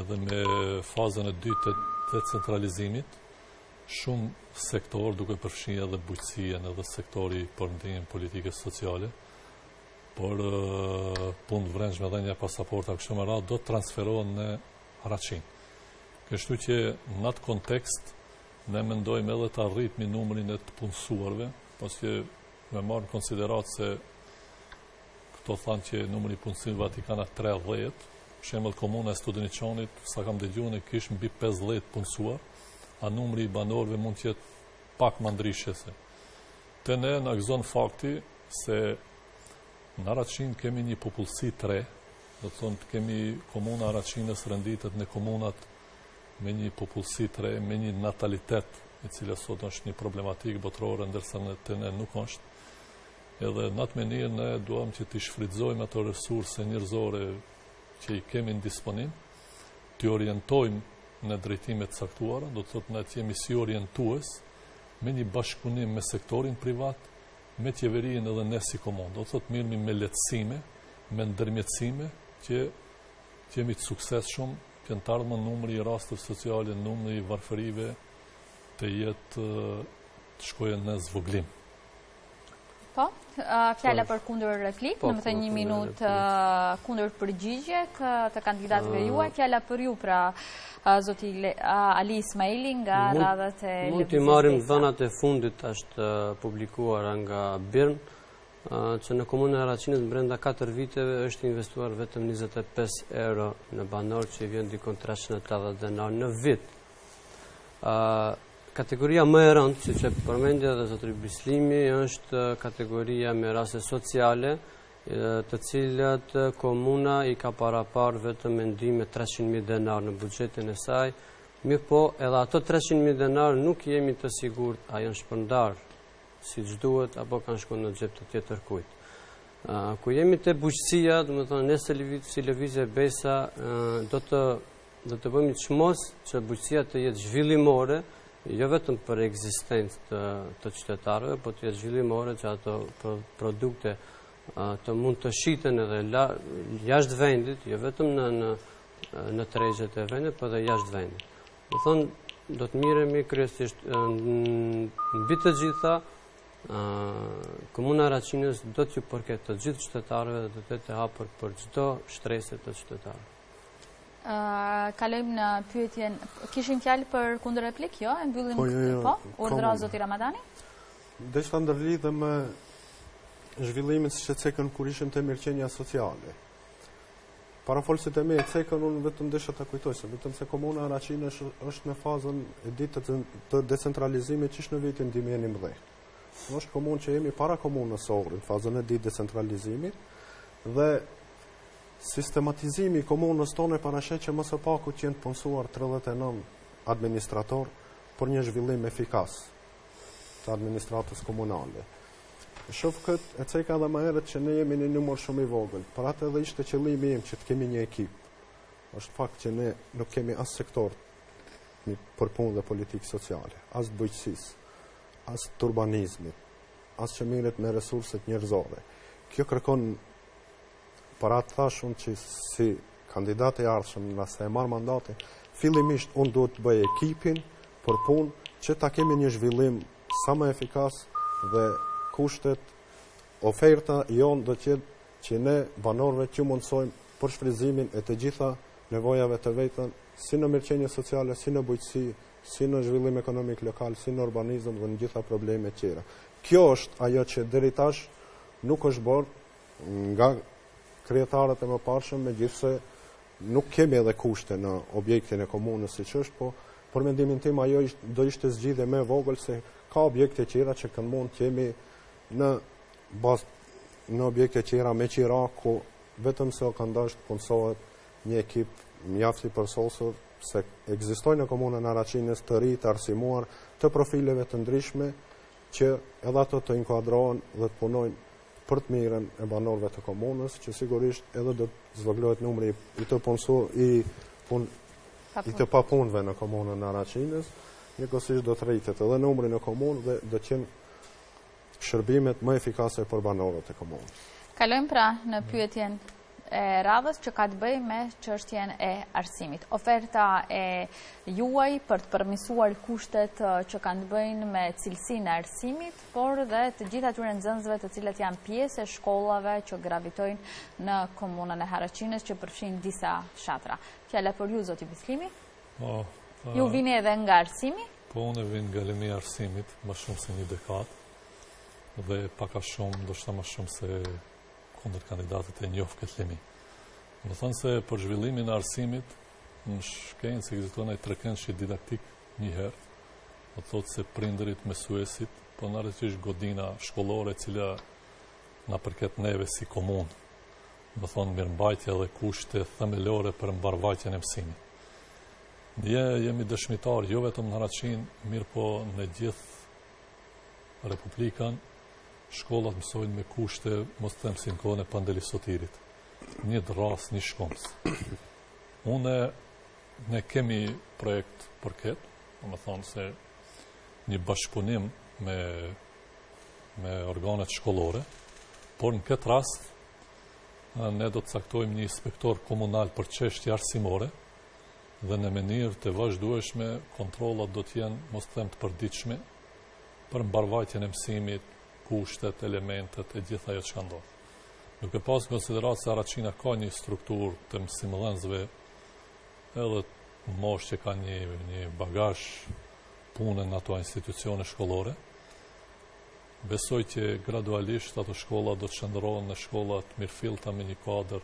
edhe me fazën e dytë të decentralizimit, shumë sektorë duke përfshi edhe bujqësinë edhe sektori për ndihmën politike sociale, por punët e brendshme dhe me pasaporta kështu me radhë do të transferohen në Araçinë. Kështu që në atë kontekst ne mendojmë edhe ta rritmi numrin e të punësuarve, pasi me marrë në konsideratë se këtu thanë që numri i punësimeve të kanë 30, shembull komuna e Studeniçanit, sa kam dëgjuar, kish mbi 50 të punësuar, a numri i banorëve mund të jetë pak më ndryshe se. Te ne na gëzon fakti se në Araçinë kemi një popullsi të re, do të thotë kemi komuna e Araçinës renditet në komunat me një popullsi të re, me një natalitet, e cila sot është një problematikë botërore, ndërsa te ne nuk është. Edhe në atë mënyrë ne duham që t'i shfrytëzojmë ato resurse njerëzore që i kemi në disponim, t'i orientojmë në drejtime të caktuara, do të thotë ne të jemi si orientues, me një bashkëpunim me sektorin privat, me qeverinë edhe ne si komunë. Do të thotë mirremi me lehtësime, me ndërmjetësime, që të jemi të suksesshëm, që në të ardhmen numri i rasteve sociale, numri i varfërive të jetë të shkojë në zvogëlim. Po, fjala po. për kundërreplikë, po, domethënë një minutë kundërpërgjigje të kandidatëve ah. juaj, fjala për ju pra zoti Ali Ismaili nga radhët e Lëvizjes. Mund t'i marrim të dhënat e fundit tash të publikuara nga Birn, që në komunën e Araçinës brenda 4 viteve është investuar vetëm 25 euro në banor që i vjen dikun 380 denarë në vit. Ë kategoria më e rëndë, siç e përmendi edhe zotëri Bislimi, është kategoria me raste sociale, të cilat komuna i ka paraparë vetëm me ndihmë 300.000 denarë në buxhetin e saj, mirëpo edhe ato 300.000 denarë nuk jemi të sigurt a janë shpërndarë siç duhet, apo kanë shku në xhep të tjetërkujt. Kur jemi te bujqësia, domethënë, ne si Lëvizja Besa, do të Do të bëjmë çmos që bujqësia të jetë zhvillimore, jo vetëm për ekzistencë të, të qytetarëve, po të jetë zhvillimore që ato produkte të mund të shiten edhe ja, jashtë vendit, jo vetëm në, në, në tregjet e vendit, po edhe jashtë vendit. Domethënë, do të miremi kryesisht mbi të gjitha, Komuna e Haraçinës do t'ju përket të gjithë qytetarëve dhe do të jetë e hapur për çdo shtresë të qytetarëve. Kalojmë në pyetjen, kishim fjalë për kundërreplikë, jo? E mbyllim, po, jo, jo, po? Urdhëro zoti Ramadani? Deshta të ndërlidhem me zhvillimin siç e cekën kur ishim te mirëqenia sociale. Parafolësit e mi e cekën, unë vetëm deshta të kujtoj, se vetëm se komuna Haraçinë është në fazën e dytë të decentralizimit që ishte në vitin 2011. Në është komunë që jemi para komunës së orën, fazën e dytë të decentralizimit, dhe Sistematizimi i komunës tonë parasheh që më së paku të jenë të punësuar tridhjetë e nëntë administratorë për një zhvillim efikas të administratës komunale. E shoh këtë, e ceka edhe më herët që ne jemi një numër shumë i vogël. Për atë edhe ishte qëllimi im që të kemi një ekip. Është fakt që ne nuk kemi as sektor për punë dhe politikë sociale, as të bujqësisë, as të urbanizmit, as që miret me resurset njerëzore. Kjo kërkon Për atë thash unë që si kandidat i ardhshëm nëse e marr mandati, fillimisht unë duhet të bëj ekipin për punë që ta kemi një zhvillim sa më efikas dhe kushtet oferta jonë do të jetë që ne banorëve t'ju mundësojmë për shfrytëzimin e të gjitha nevojave të veta, si në mirëqenie sociale, si në bujqësi, si në zhvillim ekonomik lokal, si në urbanizm dhe në gjitha problemet tjera. Kjo është ajo që deri tash nuk është bërë nga kryetarët e mëparshëm, megjithëse nuk kemi edhe kushte në objektin e komunës siç është, po për mendimin tim ajo do ishte zgjidhje më e vogël se ka objekte tjera që kanë mund qenë, në bazë, në objekte tjera me qira ku vetëm është dasht të punësohet një ekip mjaft i përsosur se ekzistojnë në komunën e Haraçinës të rinj të arsimuar të profileve të ndryshme që edhe ato të inkuadrohen dhe të punojnë për të mirën e banorëve të komunës, që sigurisht edhe do të zvogëlohet numri i të punësu, i, pun, i të papunëve në komunën e Haraçinës, njëkohësisht do të rritet edhe numri në komunë dhe do të jenë shërbimet më efikase për banorët e komunës. Kalojmë pra në pyetjen e radhës që ka të bëjë me çështjen e arsimit. Oferta juaj për të përmisuar kushtet që kanë të bëjnë me cilësinë e arsimit, por dhe të gjithë atyre nxënësve të cilët janë pjesë e shkollave që gravitojnë në komunën e Haraçinës që përfshin disa fshatra. Fjala për ju, Zoti Bislimi? Po, po. Ju vini edhe nga arsimi? Po, unë vij nga lëmi i arsimit, më shumë se një dekadë, dhe pak a shumë, do thosha më shumë se kundërkandidatët e njoh këtë lëmi. Domethënë se për zhvillimin e arsimit në shkencë ekziston një trekëndësh didaktik njëherë, do thotë se prindërit, mësuesit, por po natyrisht godina shkollore e cila na përket neve si komunë, domethënë mirëmbajtja dhe kushte themelore për mbarëvajtjen e mësimit. Ne jemi dëshmitarë, jo vetëm në Haraçinë, mirëpo në gjithë Republikën, Shkollat mësojnë me kushte, mos të them si në kohën e Pandeli Sotirit. Një drrasë, një shkumës. Unë, ne kemi projekt për këtë, domethënë se një bashkëpunim me, me organet shkollore, por në këtë rast, ne do të caktojmë një inspektor komunal për çështje arsimore, dhe në mënyrë të vazhdueshme, kontrollat do të jenë, mos të them të përditshme, për mbarëvajtjen e mësimit, kushtet, elementet e gjithë ajo çka ndodh. Duke pas në konsideratë se Araçina ka një strukturë të mësimdhënësve edhe moshë që ka një një bagazh pune në ato institucione shkollore. Besoj që gradualisht ato shkolla do të shndërrohen në shkolla të mirëfillta me një kuadër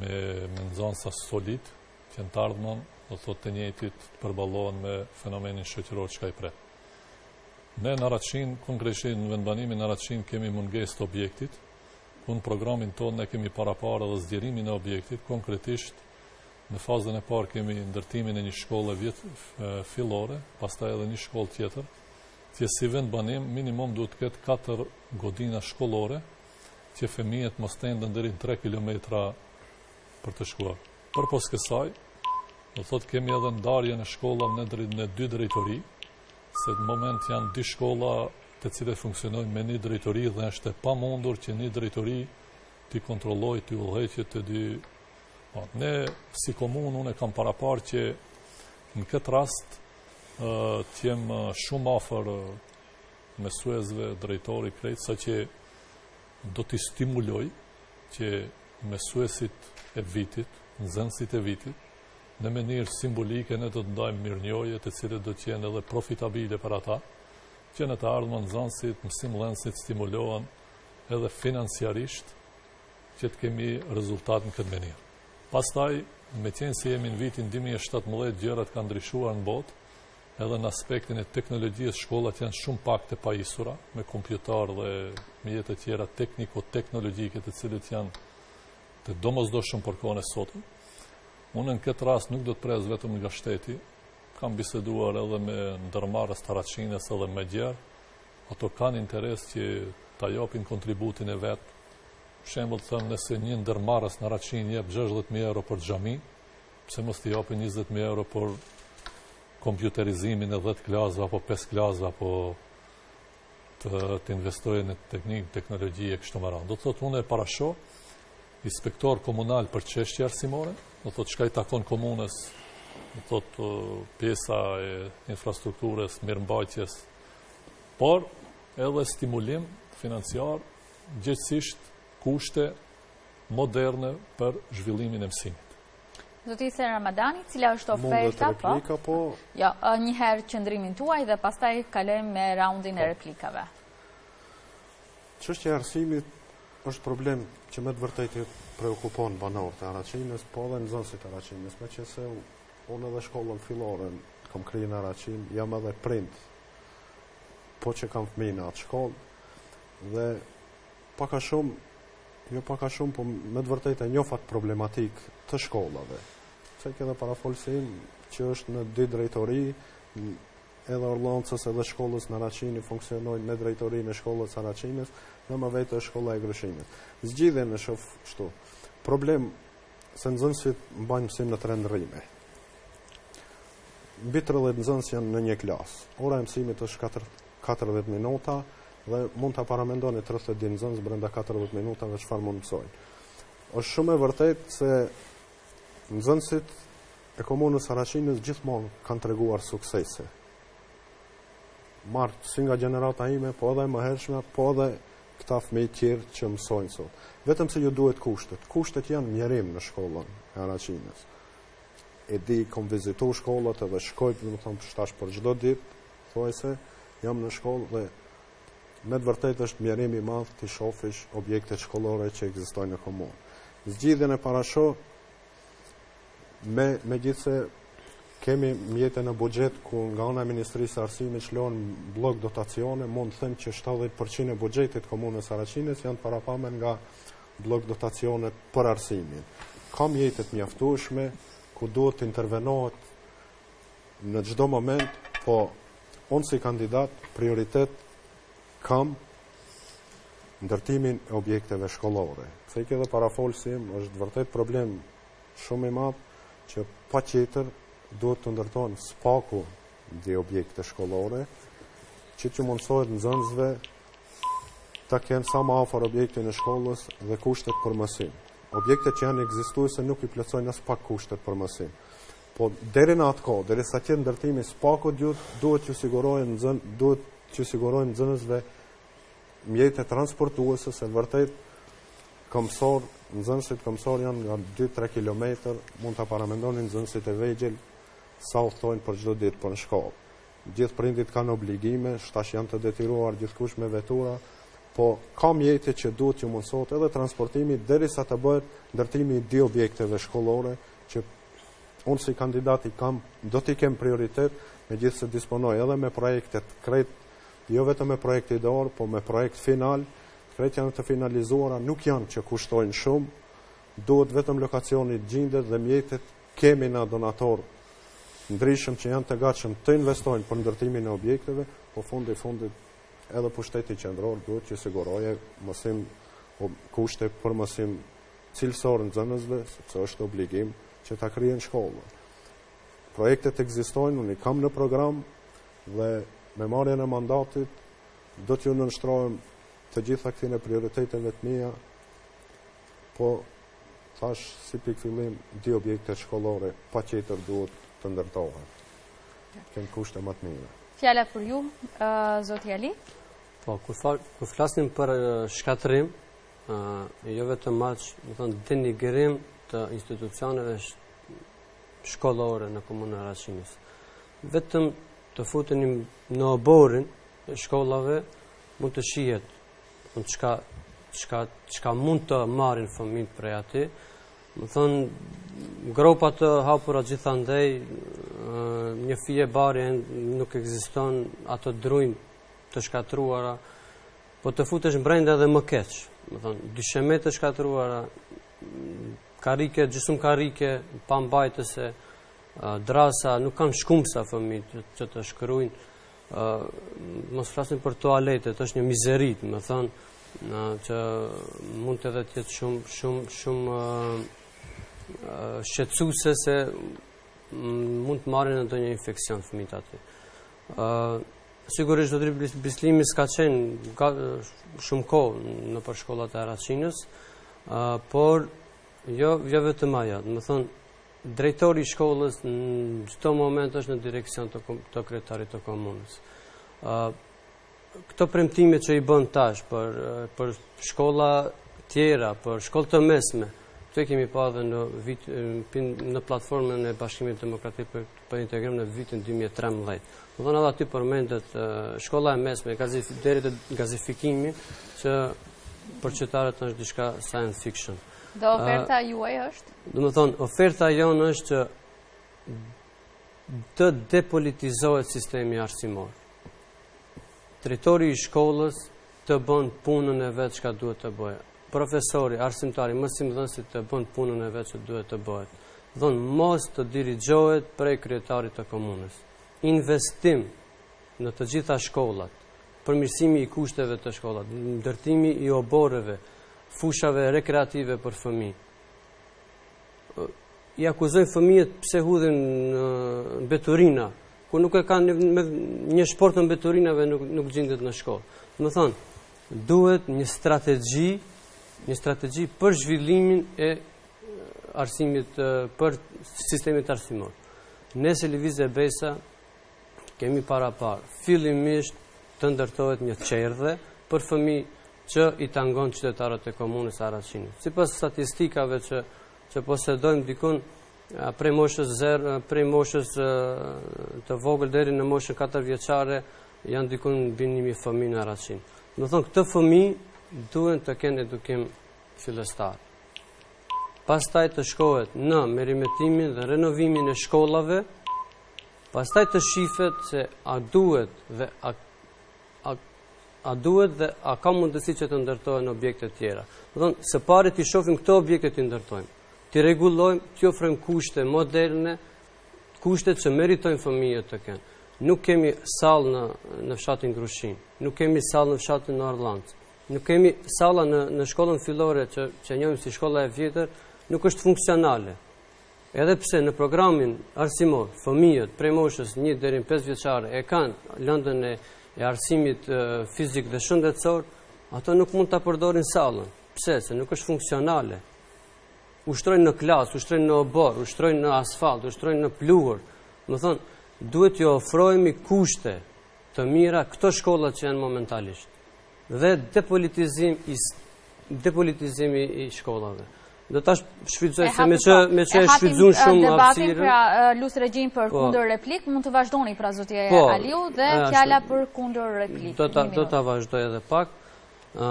me me nxënësa solidë, që në të ardhmen do të thotë të njëjtit të përballohen me fenomenin shoqëror çka i pret. Ne në Araçinë, konkretisht në vendbanimin në Araçinë kemi mungesë të objektit, ku në programin tonë ne kemi paraparë edhe zgjerimin e objektit, konkretisht në fazën e parë kemi ndërtimin e një shkolle tjetër fillore, pastaj edhe një shkollë tjetër, që si vendbanim minimum duhet të ketë 4 godina shkollore, që fëmijët mos të ndërrojnë 3 kilometra për të shkuar. Përpos kësaj, do thotë kemi edhe ndarjen e shkollave në, drejt, në dy drejtori, se në moment janë dy shkolla të cilat funksionojnë me një drejtori dhe është e pamundur që një drejtori t'i kontrollojë, t'i udhëheqë të dy. Po, ne, si komunë, unë e kam paraparë që në këtë rast të jem shumë afër mësuesve, drejtori, krejt, saqë do t'i stimuloj që mësuesit e vitit, nxënësit e vitit, në mënyrë simbolike ne do të ndajmë mirënjohje të cilat do të jenë edhe profitabile për ata, që në të ardhmen nxënësit, mësimdhënësit stimulohen edhe financiarisht që të kemi rezultat në këtë mënyrë. Pastaj, meqenëse jemi në vitin 2017, gjërat kanë ndryshuar në botë, Edhe në aspektin e teknologjisë, shkollat janë shumë pak të pajisura me kompjuter dhe mjete tjera tekniko-teknologjike të cilat janë të domosdoshme për kohën e sotme. Unë në këtë rast nuk do të pres vetëm nga shteti, kam biseduar edhe me ndërmarrës të Haraçinës edhe më gjerë, ata kanë interes që ta japin kontributin e vet, shembull të themi nëse një ndërmarrës në Haraçinë jep 60.000 euro për xhami, Pse mos të japi 20.000 euro për kompjuterizimin e 10 klasëve apo 5 klasëve apo të, të investojë në teknikë, teknologji e kështu me radhë. Do të thotë unë e parashoh inspektor komunal për çështje arsimore, do të thotë çka i takon komunës, do të thotë pjesa e infrastrukturës, mirëmbajtjes, por edhe stimulim financiar gjithësisht kushte moderne për zhvillimin e mësimit. Zoti Isen Ramadani, cila është oferta, po? Replika, po? Jo, njëherë qëndrimin tuaj dhe pastaj kalojmë me raundin e po. replikave. Çështja e arsimit është problem që me të vërtetë i preokupon banorët e Haraçinës, po dhe nxënësit e Haraçinës, meqë se unë edhe shkollën filloren kam kry në Haraçinë, jam edhe prind, po që kam fmi në atë shkollë, dhe Pak a shumë, jo pak a shumë, po me të vërtetë e njoh atë problematikë të shkollave. E ceku edhe parafolësi im që është në dy drejtori, edhe Orllancës edhe shkollës në Haraçinë funksionojnë me drejtorinë e shkollës së Haraçinës dhe më vete është shkolla e Grushinës. Zgjidhjen e shof kështu. Problem se nxënësit mbajnë mësim në tre ndërrime. Mbi 30 nxënës janë në një klasë. Ora e mësimit është 4 katërdhjetë minuta dhe mund ta paramendoni tridhjetë e dy nxënës brenda katërdhjetë minutave çfarë mund të mësojnë. Është shumë e vërtetë se nxënësit e komunës së Haraçinës gjithmonë kanë treguar suksese. Marr si nga gjenerata ime, po edhe më hershme, po edhe këta fëmi tjerë që mësojnë sot. Vetëm se ju duhet kushtet. Kushtet janë mjerim në shkollën e Haraçinës. E di, kom vizitu shkollat edhe shkoj, domethënë, pothuajse për çdo ditë, Thash se jam në shkollë dhe me të vërtetë është mjerim i madh të shofish objektet shkollore që ekzistojnë në komunë. Zgjidhjen e parashoh me megjithëse kemi mjete në buxhet ku nga ana e Ministrisë Arsimit lëshohen blok dotacione, mund të them që 70% e buxhetit të komunës Haraçinës janë paraparë nga blok dotacione për arsimin. Ka mjete të mjaftushme ku duhet të intervenohet në çdo moment, po unë si kandidat prioritet kam ndërtimin e objekteve shkollore. Siç tha dhe parafolësi është vërtet problem shumë i madh që patjetër duhet të ndërtohen së paku dy objekte shkollore që t'ju mundësohet nxënësve ta kenë sa ma afër objektin e shkollës dhe kushtet për mësim. Objektet që janë ekzistuese nuk i plotësojnë aspak kushtet për mësim. Po deri në atë kohë, derisa të jetë ndërtimi së paku dyte, duhet t'ju sigurojmë nxën, duhet t'ju sigurojmë nxënësve mjete transportuese se vërtet këmbësor, nxënësit këmbësor janë nga 2-3 kilometër, mund ta paramendoni nxënësit e vegjel sa udhëtojnë për çdo ditë për në shkollë. Gjithë prindit kanë obligime, s'janë të detyruar gjithkush me vetura, po ka mjete që duhet t'ju mundësohet edhe transportimi, derisa të bëhet ndërtimi i dy objekteve shkollore, që Unë si kandidat i kam, do t'i kem prioritet, megjithëse disponoj edhe me projektet krejt, jo vetëm me projekt ideor, po me projekt final, krejt janë të finalizuara, nuk janë që kushtojnë shumë, duhet vetëm lokacioni të gjindet dhe mjetet, kemi na donatorë të ndryshëm që janë të gatshëm të investojnë për ndërtimin e objekteve, po fundi fundit edhe pushteti qendror duhet t'ju sigurojë mësim kushte për mësim cilësor nxënësve, sepse është obligim që ta kryejnë shkollën. Projektet ekzistojnë, unë i kam në program dhe me marrjen e mandatit do t'ju nënshtrohem të gjitha këtine prioriteteve të mija, po thash si pikëfillim dy objekte shkollore patjetër duhet të ndërtohen. T'kenë kushte më të mira. Fjala për ju, Zoti Ali? Po, kur flasim për shkatërrim, jo vetëm aq, me thënë, denigrim të institucioneve shkollore në komunën e Haraçinës. Vetëm të futeni në oborrin e shkollave, mund të shihet mund të çka, çka, çka mund të marrin fëmijët prej aty. Me thënë, gropa të hapura gjithandej, një fije bari nuk ekziston ato drunj të shkatërruara, Po të futesh brenda dhe më keq. Domethonë, dysheme të shkatruara, karrike, gjysmë karrike, pa mbajtëse, drasa, nuk kanë shkumsa fëmijë që të shkruajnë. Të mos flasim për tualetet, është një mizeri, domethonë, që mund të, të jetë shumë shumë shumë shqetësuese se mund të marrin ndonjë infeksion fëmijët aty. Sigurisht, Zotri Bislimi s'ka qenë shumë kohë nëpër shkollat e Araçinës, por jo, jo vetëm ajo. Domethonë, drejtori i shkollës në çdo moment është në direksion të kryetarit të komunës. Këto premtime që i bën tash për për shkolla tjera, për shkollë të mesme, këto i kemi pa edhe në vit në platformën e Bashkimit Demokratik për, për integrim në vitin 2013. Domethonë edhe aty përmendet shkolla e mesme, gazif, deri te gazifikimi që për qytetarët është diçka science fiction. Dhe oferta juaj është? Domethonë oferta jonë është që të depolitizohet sistemi arsimor. Drejtori i shkollës të bën punën e vet çka duhet të bëjë. Profesori, arsimtari, mësimdhënësi të bën punën e vet që duhet të bëhet. Domethonë mos të dirigjohet prej kryetarit të komunës. Investim në të gjitha shkollat, përmirësimi i kushteve te shkollat, ndërtimi i oborreve, fushave rekreative për fëmijë. I akuzojmë fëmijët pse hudhin mbeturina, kur nuk e kanë një, një shport të mbeturinave nuk, nuk gjindet në shkollë. Domethonë, duhet një strategji, një strategji për zhvillimin e arsimit, për sistemit arsimor. Ne si Lëvizje Besa, kemi paraparë, fillimisht të ndërtohet një qerdhe për fëmijë që i tangon qytetarët e komunës Araçinës. Sipas statistikave që, që posedojmë dikun, Prej moshës zero, prej moshës të vogël deri në moshën 4 vjeçare janë diku mbi 1000 fëmijë në Araçinë. Domethonë këto fëmijë duhen të kenë edukim fillestar. Pastaj të shkohet në meremetimin dhe renovimin e shkollave, pastaj të shifet se a duhet dhe a, a, a duhet dhe a ka mundësi që të ndërtohen objekte tjera. Domethonë së pari t'i shofim këto objekte t'i ndërtojmë. T'i rregullojmë t'i ofrojmë kushte moderne, kushte që meritojnë fëmijët të kenë. Nuk kemi sallë në në fshatin Grushin, nuk kemi sallë në fshatin Orllanc. Nuk kemi salla në në shkollën fillore që e njohim si shkolla e vjetër, nuk është funksionale. Edhe pse në programin arsimor fëmijët prej moshës 1 deri në 5 vjeçare e kanë lëndën e e arsimit fizik dhe shëndetësor, ato nuk mund ta përdorin sallën. Pse, se nuk është funksionale. Ushtrojnë në klasë, ushtrojnë në oborr, ushtrojnë në asfalt, ushtrojnë në pluhur. Domethënë, duhet t'ju ofrojmë kushte të mira këto shkolla që janë momentalisht. Dhe depolitizim i depolitizimi i shkollave. Do ta shfrytëzoj se meqë meqë shfrytëzon shumë debatin pra lus regjinë për po. kundër replikë, mund të vazhdoni pra zoti po, Aliu dhe fjala për kundër replikë. Do ta do ta vazhdoj edhe pak. ë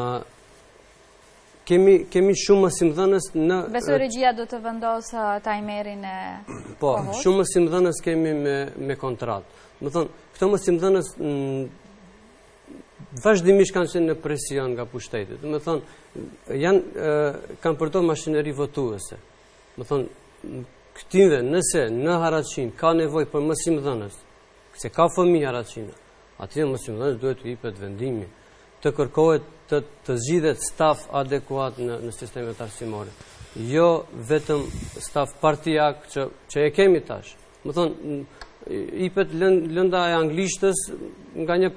kemi kemi shumë mësimdhënës në Besoj regjia do të vendosë uh, tajmerin e Po, shumë mësimdhënës kemi me me kontratë. Domethënë, këto mësimdhënës mm, vazhdimisht kanë qenë në presion nga pushteti. Domethënë, janë uh, kanë përdor mashineri votuese. Domethënë, këtyre nëse në Haraçinë ka nevojë për mësimdhënës, se ka fëmijë Haraçina, atij mësimdhënës duhet t'i ipet vendimi. të kërkohet të të zgjidhet staf adekuat në në sistemet arsimore. Jo vetëm staf partiak që që e kemi tash. Domethënë ipet lënda e anglishtes nga një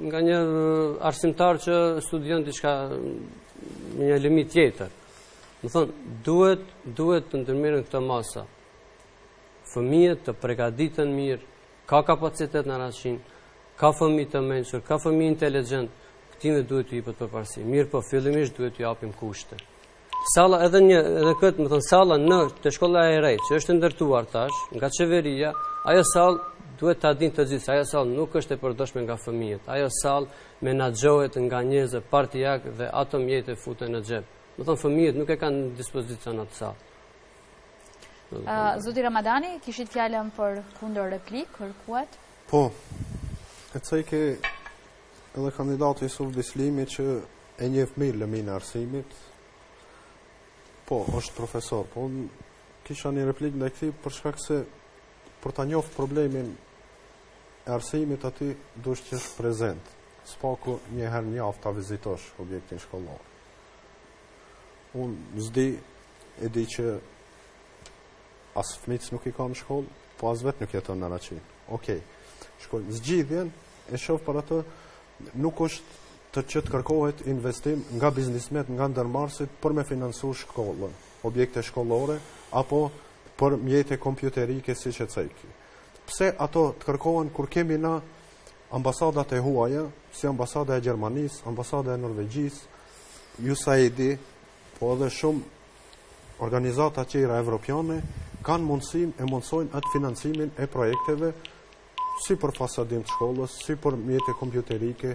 nga një arsimtar që studion diçka në një lëmi tjetër. Domethënë, duhet, duhet të ndërmerren këto masa. Fëmijët të pregaditen mirë, ka kapacitet në Haraçinë, ka fëmijë të mençur, ka fëmijë inteligjent, këtyre duhet t'u jipet përparësi. Mirëpo, fillimisht duhet të japim kushte. Salla edhe një, edhe këtë, domethënë, salla në te shkolla e re, që është ndërtuar tash, nga qeveria, ajo sallë duhet ta dinë të gjithë, ajo sallë nuk është e përdorshme nga fëmijët, ajo sallë menaxhohet nga njerëz partiak dhe ato mjete futen në xhep. Domethënë, fëmijët nuk e kanë në dispozicion atë sallë. Zoti Ramadani, kishit fjallën për kundër replikë, kërkuat? Po, e cek edhe kandidati Isuf Bislimi që e njef mirë lëmin e arsimit, po, është profesor, po, kisha një replikë ndaj këtij për shkak se për ta njoftë problemin e arsimit aty duhesh të jesh prezent, s'paku njëherë në javë ta vizitosh objektin shkollor. Unë s'di e di që as fmitë nuk i ka në shkollë, po as vetë nuk jeton në Araçinë. Okej, shkollë, zgjidhjen e shof për atë nuk është që të kërkohet investim nga biznismenët, nga ndërmarrësit për me financu shkollën, objekte shkollore, apo për mjete kompjuterike siç ceki. Pse ato të kërkohen kur kemi na Ambasadat e huaja, si ambasada e Gjermanisë, ambasada e Norvegjisë, USAID-i, po edhe shumë organizata tjera evropiane kanë mundësinë e mundësojnë atë financimin e projekteve si për fasadim të shkollës, si për mjete kompjuterike,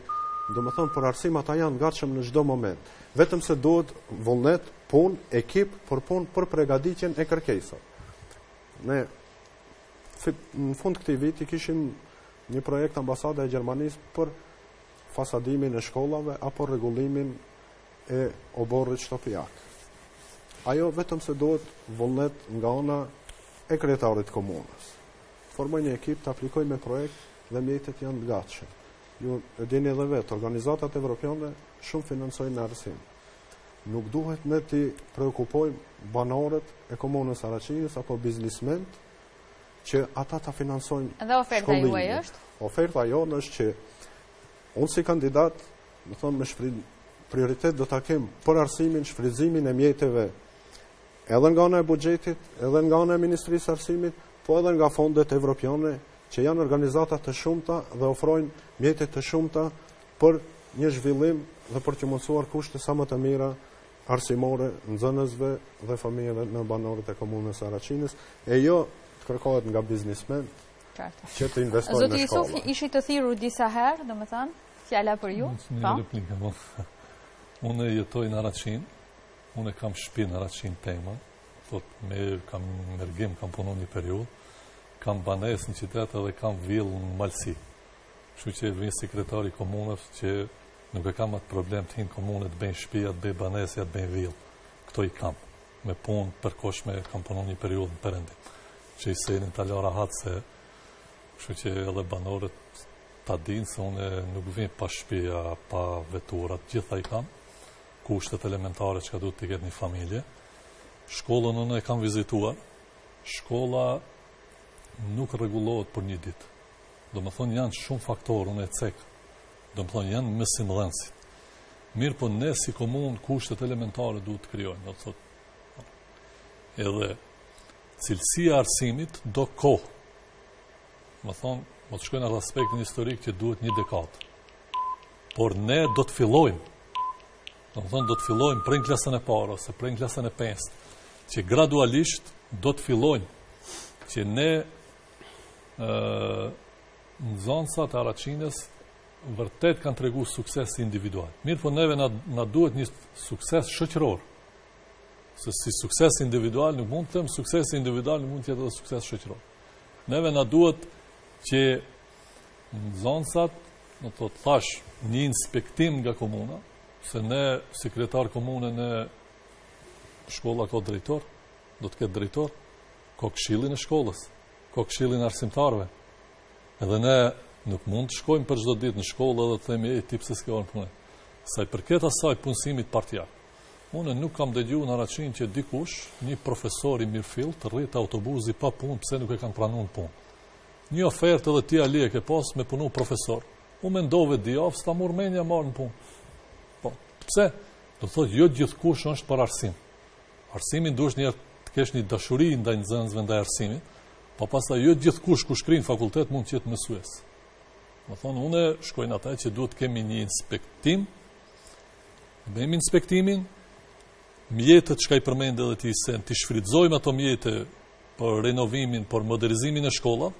domethënë për arsim ata janë të gatshëm në çdo moment. Vetëm se duhet vullnet, punë, ekip, për punë, për pregatitjen e kërkesave. Ne Në fund të këtij viti kishim një projekt ambasada e Gjermanisë për fasadimin e shkollave apo rregullimin e oborrit shtëpiak. Ajo vetëm se duhet vullnet nga ana e kryetarit të komunës të formojë një ekip të aplikojë me projekt dhe mjetet janë të gatshme. Ju e dini edhe vetë, organizatat evropiane shumë financojnë në arsim. Nuk duhet ne t'i preokupojmë banorët e komunës së Araçinës apo biznismenët që ata ta financojnë shkollimin. Dhe oferta juaj është? Oferta jonë është që unë si kandidat, domethënë me shfryt, prioritet do të kem për arsimin, shfrytëzimin e mjeteve edhe nga ana e buxhetit, edhe nga ana e Ministrisë së Arsimit, po edhe nga fondet evropiane që janë organizata të shumta dhe ofrojnë mjete të shumta për një zhvillim dhe për t'ju mundësuar kushte sa më të mira arsimore nxënësve dhe fëmijëve në banorët e komunës së Araçinës, e jo të kërkohet nga biznismenët që të investojnë në shkolla. Zoti Jusufi, ishit i thirrur disa herë, domethënë, fjala për ju? Një po. replikë, po. Unë jetoj në Araçinë, unë kam shpi në Araçinë tema, thotë me kanë mërgim, kam punuar një periudhë, kam banesë në qytet edhe kam vilë në Malësi. Kështu që vin sekretari i komunës që nuk e kam atë problem të hi në komunë të bëj shpi, të bëj banesë, të bëj vilë. Këto i kam. Me punë të përkohshme kam punuar një periudhë në Perëndim. Që i sejnë ta lë rahat se kështu që edhe banorët ta dinë se unë nuk vi pa shpi, pa vetura, të gjitha i kam. Kushtet elementare që duhet të ketë një familje. Shkollën unë e kam vizituar. Shkolla nuk rregullohet për një ditë domethënë janë shumë faktorë, unë e ceka, domethënë janë mësimdhënësit. Mirëpo ne si komunë kushtet elementare duhet të krijojmë, do të thotë. Edhe cilësia e arsimit do kohë. Domethënë, mos të shkojmë në atë aspektin historik që duhet një dekadë. Por ne do të fillojmë, domethënë do të fillojmë prej në klasën e parë, ose prej në klasën e pestë, që gradualisht do të fillojmë që ne nxënësat e Haraçinës vërtet kanë treguar sukses individual. Mirëpo neve na duhet një sukses shoqëror. Se si sukses individual nuk mund të them sukses individual nuk mund të jetë edhe sukses shoqëror. Neve na duhet që nxënësat, do të thotë thash, një inspektim nga komuna, se ne sekretar komune në shkolla ka drejtor, Do të ketë drejtor, ka këshillin e shkollës, ka këshillin e arsimtarëve. Edhe ne nuk mund të shkojmë për çdo ditë në shkollë dhe të themi ej ti pse s'ke orë punë. Sa i përket asaj punësimit partiak. Unë nuk kam dëgjuar në Haraçinë që dikush, një profesor i mirëfilltë, të rrijë te autobusi pa punë pse nuk e kanë pranuar në punë. Një ofertë edhe ti Ali e ke pas me punu profesor. U mendove dy javë s'ta mori mendja marr në punë. Po, pse? Do thotë jo gjithkush është për arsim. Arsimi duhet një herë të kesh një dashuri ndaj nxënësve, ndaj arsimit, pa po pastaj jo gjithkush kush kryen fakultet mund të jetë mësues. Domethënë, unë shkoj në atë që duhet të kemi një inspektim, bëjmë inspektimin, mjetet që ka i përmendë edhe ti sen, t'i shfrytëzojmë ato mjete për renovimin, për modernizimin e shkollave,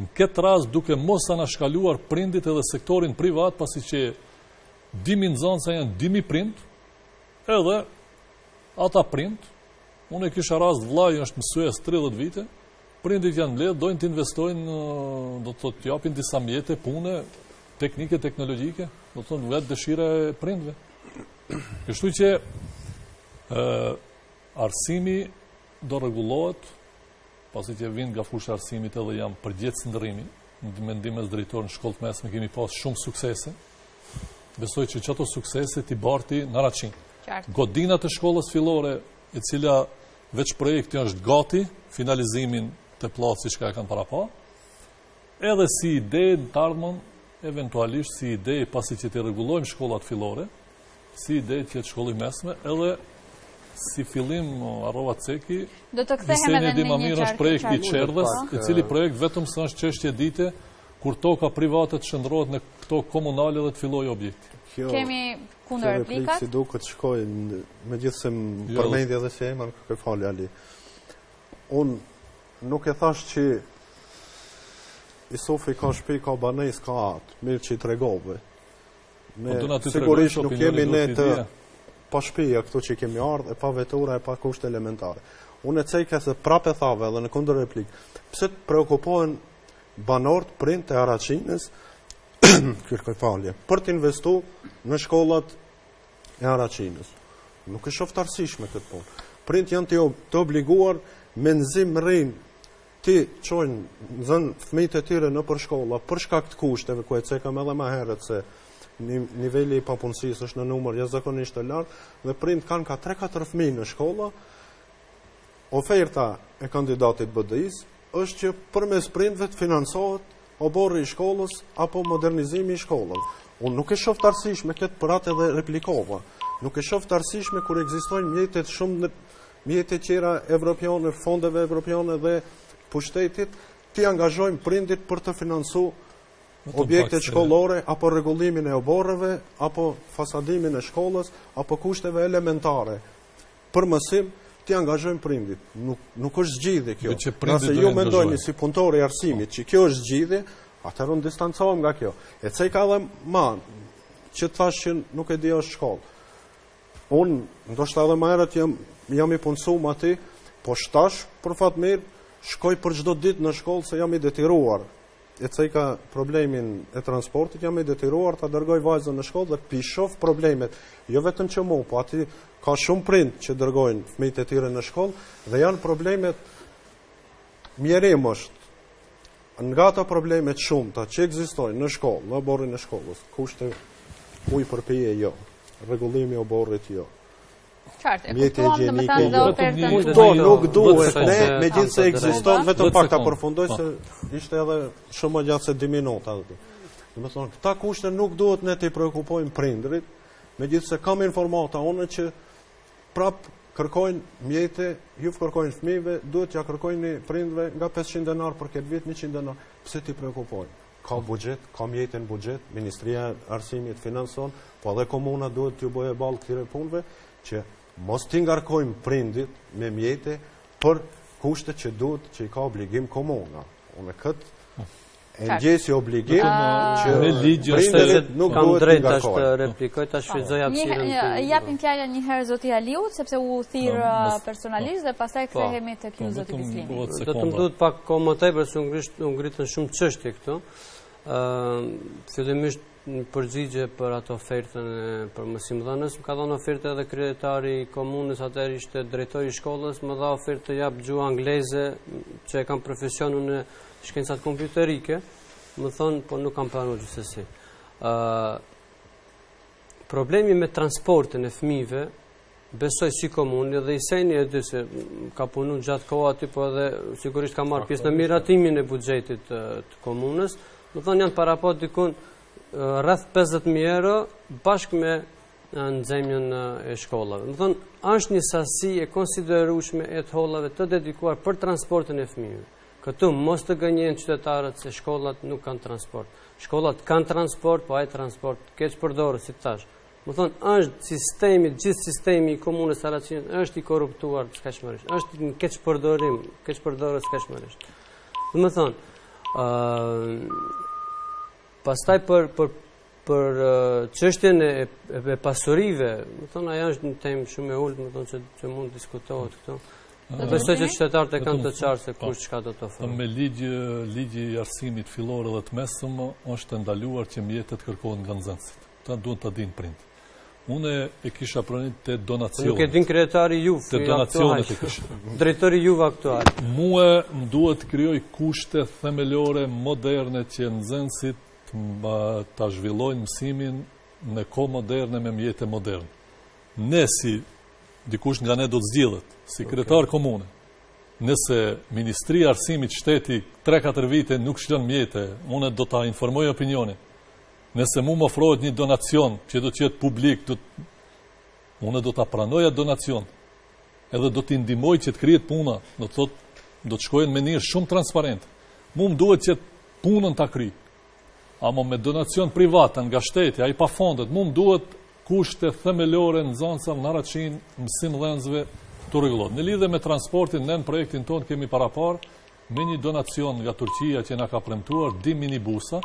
në këtë rast duke mos anashkaluar prindit edhe sektorin privat, pasi që dimi nxënësa janë dy mijë prind, Edhe ata prind, unë e kisha rast vllai është mësues 30 vite, prindit janë mbledhë, dojnë të investojnë, do të thotë, japin disa mjete, pune, teknike, teknologjike, do të thotë vetë dëshira e prindve. Kështu që e, arsimi do rregullohet, pasi që vij nga fusha e arsimit edhe jam përgjegjës ndërimi, Në mendim si drejtor në shkollë të mesme kemi pas shumë suksese. Besoj që qëto suksese t'i barti në Haraçinë. Godinat e shkollës fillore, e cila veç projekti është gati, finalizimin te placi siç ka e kanë parapa, edhe si ide në t'ardhmen, eventualisht si ide pasi që t'i rregullojmë shkollat fillore, Si ide që të shkollë e mesme edhe si fillim harrova t'ceki, do të kthehem edhe në një çerdhe. projekti i çerdhes, i cili projekt vetëm se është çështje dite kur toka private të shndrohet në tokë komunale dhe të fillojë objekti. Kemi kundërreplika. Si duket të shkojnë, megjithëse jo, përmendje edhe me emër kërkoj falje Ali. Unë nuk e thash që Isofi ka shpi, ka banesë, ka atë, mirë që i tregove. Ne po sigurisht nuk jemi ne të pashpija këtu që kemi ardhë, e pa vetura, e pa kushte elementare. Unë e ceka se prape thave edhe në kundërreplikë, pse të preokupohen banorët prindt e Haraçinës, kërkoj falje, për të investu në shkollat e Haraçinës. Nuk e shof të arsyshme këtë punë. Prindt janë të, të obliguar me nëzi mrrijnë t'i çojnë nxën fmijët e tyre nëpër shkolla për shkak të kushteve ku e cekëm edhe ma herët se niveli i papunësisë është në numër jashtëzakonisht të lartë dhe prindt kanë ka 3-4 fmi në shkolla oferta e kandidatit të BDI-së është që përmes prindve të financohet oborri i shkollës apo modernizimi i shkollës. Unë nuk e shoh të arsyshme këtë për atë edhe replikova. Nuk e shoh të arsyshme kur ekzistojnë mjetet shumë në mjete tjera evropiane, fondeve evropiane dhe pushtetit, t'i angazhojmë prindit për të financu objekte shkollore, apo rregullimin e oborreve, apo fasadimin e shkollës, apo kushteve elementare. Për mësim, t'i angazhojmë prindit. Nuk, nuk është zgjidhje kjo. Dhe që prindit Nëse ju mendojni si punëtor i arsimit, që kjo është zgjidhje, atëherë unë distancohem nga kjo. E ceka edhe ma, që të thashë që nuk e di është shkollë. Unë, ndoshta edhe ma herët jam jam i punësum aty, po shtash për fat mirë, shkoj për çdo ditë në shkollë se jam i detyruar. E ceka problemin e transportit, jam i detyruar ta dërgoj vajzën në shkollë dhe p'i shof problemet. Jo vetëm që mu, po aty ka shumë prindër që dërgojnë fmijët e tyre në shkollë dhe janë problemet Mjerisht nga ato probleme të shumta që ekzistojnë në shkollë, në oborrin e shkollës, kushte ujë për pije jo, rregullimi i oborrit jo. Qartë, e kuptuam dhe domethënë edhe ofertën të të të nuk duhet ne, megjithëse ekziston, vetëm pak të përfundoj se ishte edhe më shumë gjatë se 2 minuta. Domethënë, këta kushte nuk duhet ne t'i preokupojmë prindërit, megjithëse kam informata unë që prap kërkojnë mjete, ju kërkojnë fmijve, duhet t'ia kërkojnë prindve nga 500 denarë për këtë vit, 100 denarë, pse t'i preokupojmë? Ka buxhet, ka mjete në buxhet, Ministria e Arsimit financon, po edhe komuna duhet t'ju bëjë ballë këtyre punve, që mos t'i ngarkojmë prindit me mjete për kushtet që duhet që i ka obligim komuna. Unë këtë E njëjti obligim që me ligj është se nuk kam drejt tash të replikoj tash shfrytëzoj hapësirën. Ia japim fjalën një herë zoti Aliut sepse u thirr po, uh, personalisht po. dhe pastaj po. kthehemi tek ju zoti Bislimi. Do të më duhet pak kohë më tepër se u ngritën shumë çështje këtu. Ëm ehm, fillimisht në përgjigje për atë ofertën e për mësimdhënës, më ka dhënë ofertë edhe kryetari i komunës, atëherë ishte drejtor i shkollës, më dha ofertë të jap gjuhë angleze, që e kam profesionin Shkencat kompjuterike, domethënë, po nuk kam pranu gjithsesi. Uh, problemi me transportin e fmijve, besoj si komunë, edhe Iseni e di se ka punu gjatë kohë aty, po edhe sigurisht ka marrë pjesë në miratimin e buxhetit të, të komunës, domethënë janë para po dikun rreth 50.000 euro bashkë me nxemjen e shkollave. Domethënë, është një sasi e konsiderushme e të hollave të dedikuar për transportin e fmijve. Këtu mos të gënjejnë qytetarët se shkollat nuk kanë transport. Shkollat kanë transport, po ai transport keqpërdoret, si thash. Domethënë, është sistemi, gjithë sistemi i komunës së Sarajit, është i korruptuar skajshmërisht, është në keqpërdorim, keqpërdoret skajshmërisht. Domethënë, Pastaj për për për çështjen e, e pasurive, domethënë ajo është një temë shumë e ulët, domethënë që, që mund të diskutohet këtu. Unë besoj që qytetarët e kanë të qartë se kush çka do të ofrojë. Me ligj ligji i arsimit fillor dhe të mesëm është e ndaluar që mjete të kërkohen nga nxënësit. Këtë duhet ta dinë prindët. Unë e kisha pra te donacionet. Nuk e din kryetari juve, te donacionet e kisha. Drejtori juve aktual. Mue më duhet të krijoj kushte themelore moderne që nxënësit ta zhvillojnë mësimin në kohë moderne me mjete moderne. Ne si dikush nga ne do të zgjidhet, si kryetar komune, nëse Ministria e Arsimit shteti 3-4 vite nuk shlon mjete, unë do ta informoj opinionin, Nëse mu më ofrohet një donacion që do të jetë publik, do të unë do ta pranoja donacion. Edhe do t'i ndihmoj që të kryhet puna, do të thotë do të shkojë në mënyrë shumë transparent. Mu më duhet që punën ta kryej, a me donacion privat nga shteti, a IPA fondet, mu më duhet kushte themelore nxënsave dhe mësimdhënësve të rregullohet. Në lidhje me transportin ne në projektin tonë kemi paraparë Me një donacion nga Turqia që na ka premtuar dy minibusa,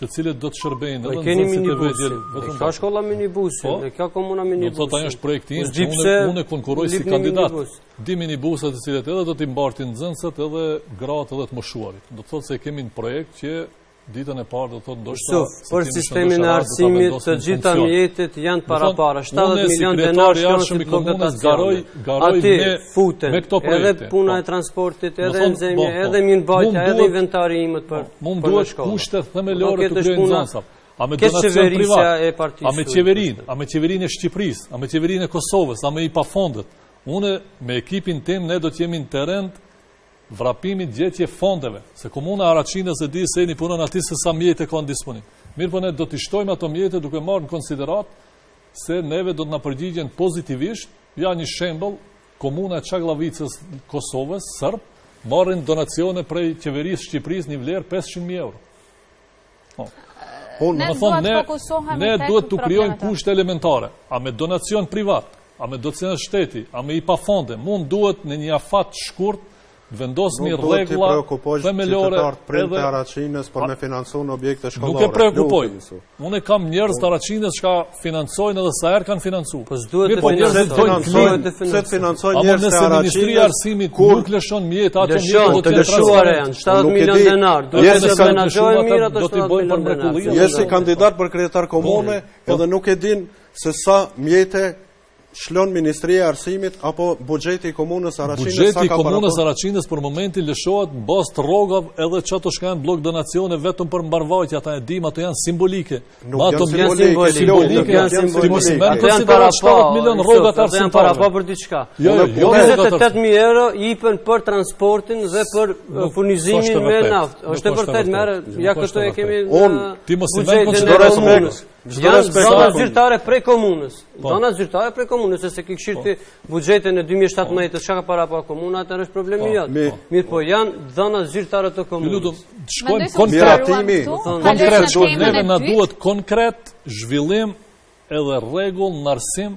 të cilët do të shërbejnë edhe nxënësit e vegjël. E ka shkolla minibusin, po, e ka komuna minibusin. Do të thotë është projekti, që unë, unë e konkuroj si kandidat. Dy minibusa të cilët edhe do t'i mbartin nxënësit edhe gratë edhe të moshuarit. Do të thotë se e kemi në projekt që Ditën e parë do të thotë ndoshta Yusuf, për sistemin e arsimit të gjitha mjetet janë parapa. 70 milion denar janë si blok dotacion garoj, garoj Ati, me, futen, me këto projekte. Edhe puna po. e transportit, edhe nxemje, po, po. edhe mirëmbajtja, edhe inventari imët për, po, për në shkollë. Kushte themelore të kenë nxënësit. A me donacion privat, a me qeverinë, a me qeverinë e Shqipërisë, a me qeverinë e Kosovës, a me IPA fondet. Unë me ekipin tim ne do të jemi në terren Vrapim e gjetje fondeve, se komuna e Haraçinës e di se një punon aty se sa mjete ka në disponim. Mirëpo ne do t'i shtojmë ato mjete duke marrë në konsideratë se neve do të na përgjigjen pozitivisht, ja një shembull, komuna e Çagllavicës Kosovës, serb, marrin donacione prej qeverisë së Shqipërisë në vlerë 500.000 euro. Po. Por në fund ne ne duhet t'u krijojmë kushte elementare, a me donacion privat, a me donacion shteti, a me IPA fonde, mund duhet në një afat të shkurt të vendosmi rregulla themelore për edhe Haraçinës për me financuar objekte shkollore. Nuk e preokupoj. Unë kam njerëz të Haraçinës që financojnë edhe sa herë kanë financu. Po s'duhet të po njerëzit të financojnë, të financojnë. Pse financojnë njerëz të Haraçinës? Ministria e Arsimit kur nuk lëshon mjete ato mjete që t'i lëshon janë 70 milionë denar. Do të thotë menaxhoji mirë ato 70 milionë denar. Je si kandidat për kryetar komune, po. edhe nuk e din se sa mjete Lshon Ministria e Arsimit apo buxheti i komunës së Haraçinës sa ka para? Buxheti i komunës së Haraçinës për momentin lëshohet në bazë të rrogave edhe ato që kanë blok donacione vetëm për mbarvajtje, ata e dimë, ato janë simbolike. Nuk ato janë simbolike, simbolike, janë simbolike. Ato janë para pa, milion rroga të arsimit. Janë parapa për diçka. Jo, jo, jo, 28000 euro i jepen për transportin dhe për furnizimin me naftë. Është e vërtetë, merr, ja këto e kemi. Unë ti mos i merr në konsideratë. Janë dhana zyrtare prej komunës. Po. Dhana zyrtare prej komunës, s'e ke kshyr të po. buxhetin e 2017-tës çka ka parapa komuna, atëherë është problemi po. jot. Mirëpo, janë dhana zyrtare të komunës. Ju lutem, shkojmë konkretisht. Konkret, shkojmë neve na duhet konkret zhvillim edhe rregull në arsim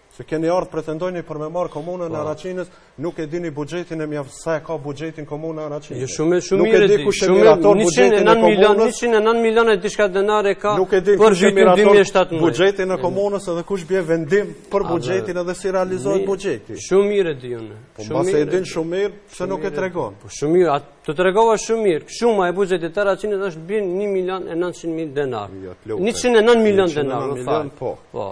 Se keni ardhë pretendojni për me marrë komunën e po. Haraçinës, nuk e dini buxhetin e mjaftë, sa e ka buxhetin komuna e Haraçinës. Jo, shumë, shumë nuk e di kush e miraton buxhetin e komunës. 109 milion e diçka denare ka nuk e di për vitin 2017. Buxhetin e komunës edhe kush bje vendim për buxhetin edhe si realizohet buxheti. Shumë mirë e di unë. Po mbase e din shumë mirë, pse nuk e tregon. Po shumë mirë, të tregova shumë mirë. Shuma e buxhetit të Haraçinës është bjen 1 milion e 900 mijë denar. 109 jo, milion denar, po. Po.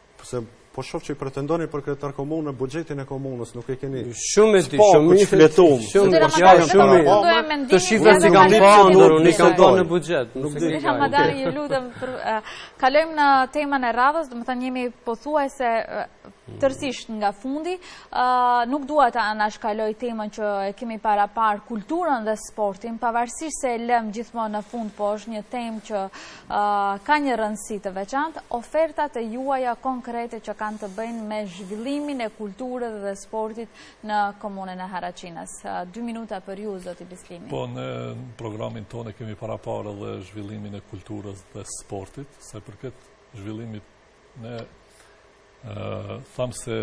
Pse po shoh që ti pretendoni për kryetar komune, buxhetin e komunës nuk e keni. Shumë e di, po, shumë ju lutem. Shumë e di, shumë i di. Këto shifra s'i kam parë, unë kam parë në buxhet. Nuk di. Shumë më dani ju lutem. Kalojmë në temën e radhës, domethënë jemi pothuajse tërësisht nga fundi. Nuk dua ta anashkaloj temën që e kemi paraparë kulturën dhe sportin, pavarësisht se e lëmë gjithmonë në fund, po është një temë që Ka një rëndësi të veçantë, ofertat e juaja konkrete që kanë të bëjnë me zhvillimin e kulturës dhe sportit në komunën e Haraçinës. Dy minuta për ju, zoti Bislimi. Po, në programin tonë e kemi paraparë edhe zhvillimin e kulturës dhe sportit, sa i përket zhvillimit në Thamë se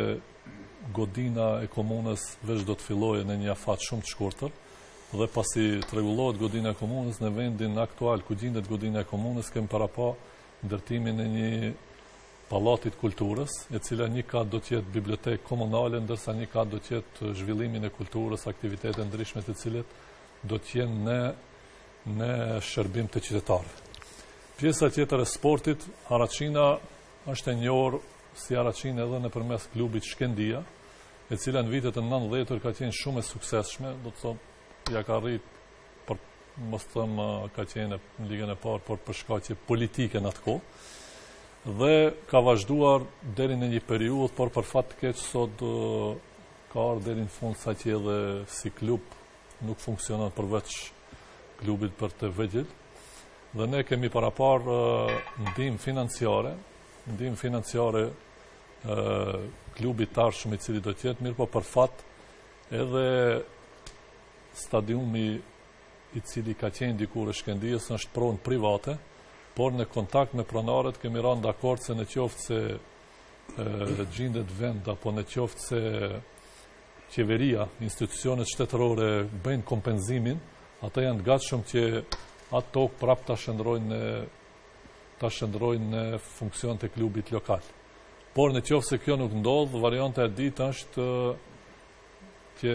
godina e komunës veç do të fillojë në një afat shumë të shkurtër, dhe pasi të rregullohet godina e komunës, në vendin aktual ku gjindet godina e komunës, kemë parapa ndërtimin e një pallati të kulturës, e cila një kat do të jetë bibliotekë komunale, ndërsa një kat do të jetë zhvillimin e kulturës, aktivitete të ndryshme të cilat do të jenë në, në shërbim të qytetarëve. Pjesa tjetër e sportit, Haraçina Është e njohur si Haraçinë edhe nëpërmes klubit Shkëndija, e cila në vitet e nëntëdhjeta ka qenë shumë e suksesshme, do të thotë ia ka arrit për mos thënë ka qenë në ligën e parë, por për shkaqe politike në atë kohë. Dhe ka vazhduar deri në një periudhë, por për fat të keq sot ka ardhur deri në fund saqë edhe si klub nuk funksionon përveç klubit për të vegjël. dhe ne kemi paraparë ndihmë financiare, ndihmë financiare klubit të ardhshëm i cili do të jetë, mirëpo për fat edhe stadiumi i cili ka qenë dikur i Shkëndijës është pronë private, por në kontakt me pronarët kemi rënë dakord se në qoftë se gjindet vend, apo në qoftë se qeveria, institucionet shtetërore bëjnë kompenzimin, ata janë të gatshëm që atë tokë prapë ta shndërrojnë në ta shndërrojnë në funksion të klubit lokal. Por në qoftë se kjo nuk ndodh, varianta e dytë është që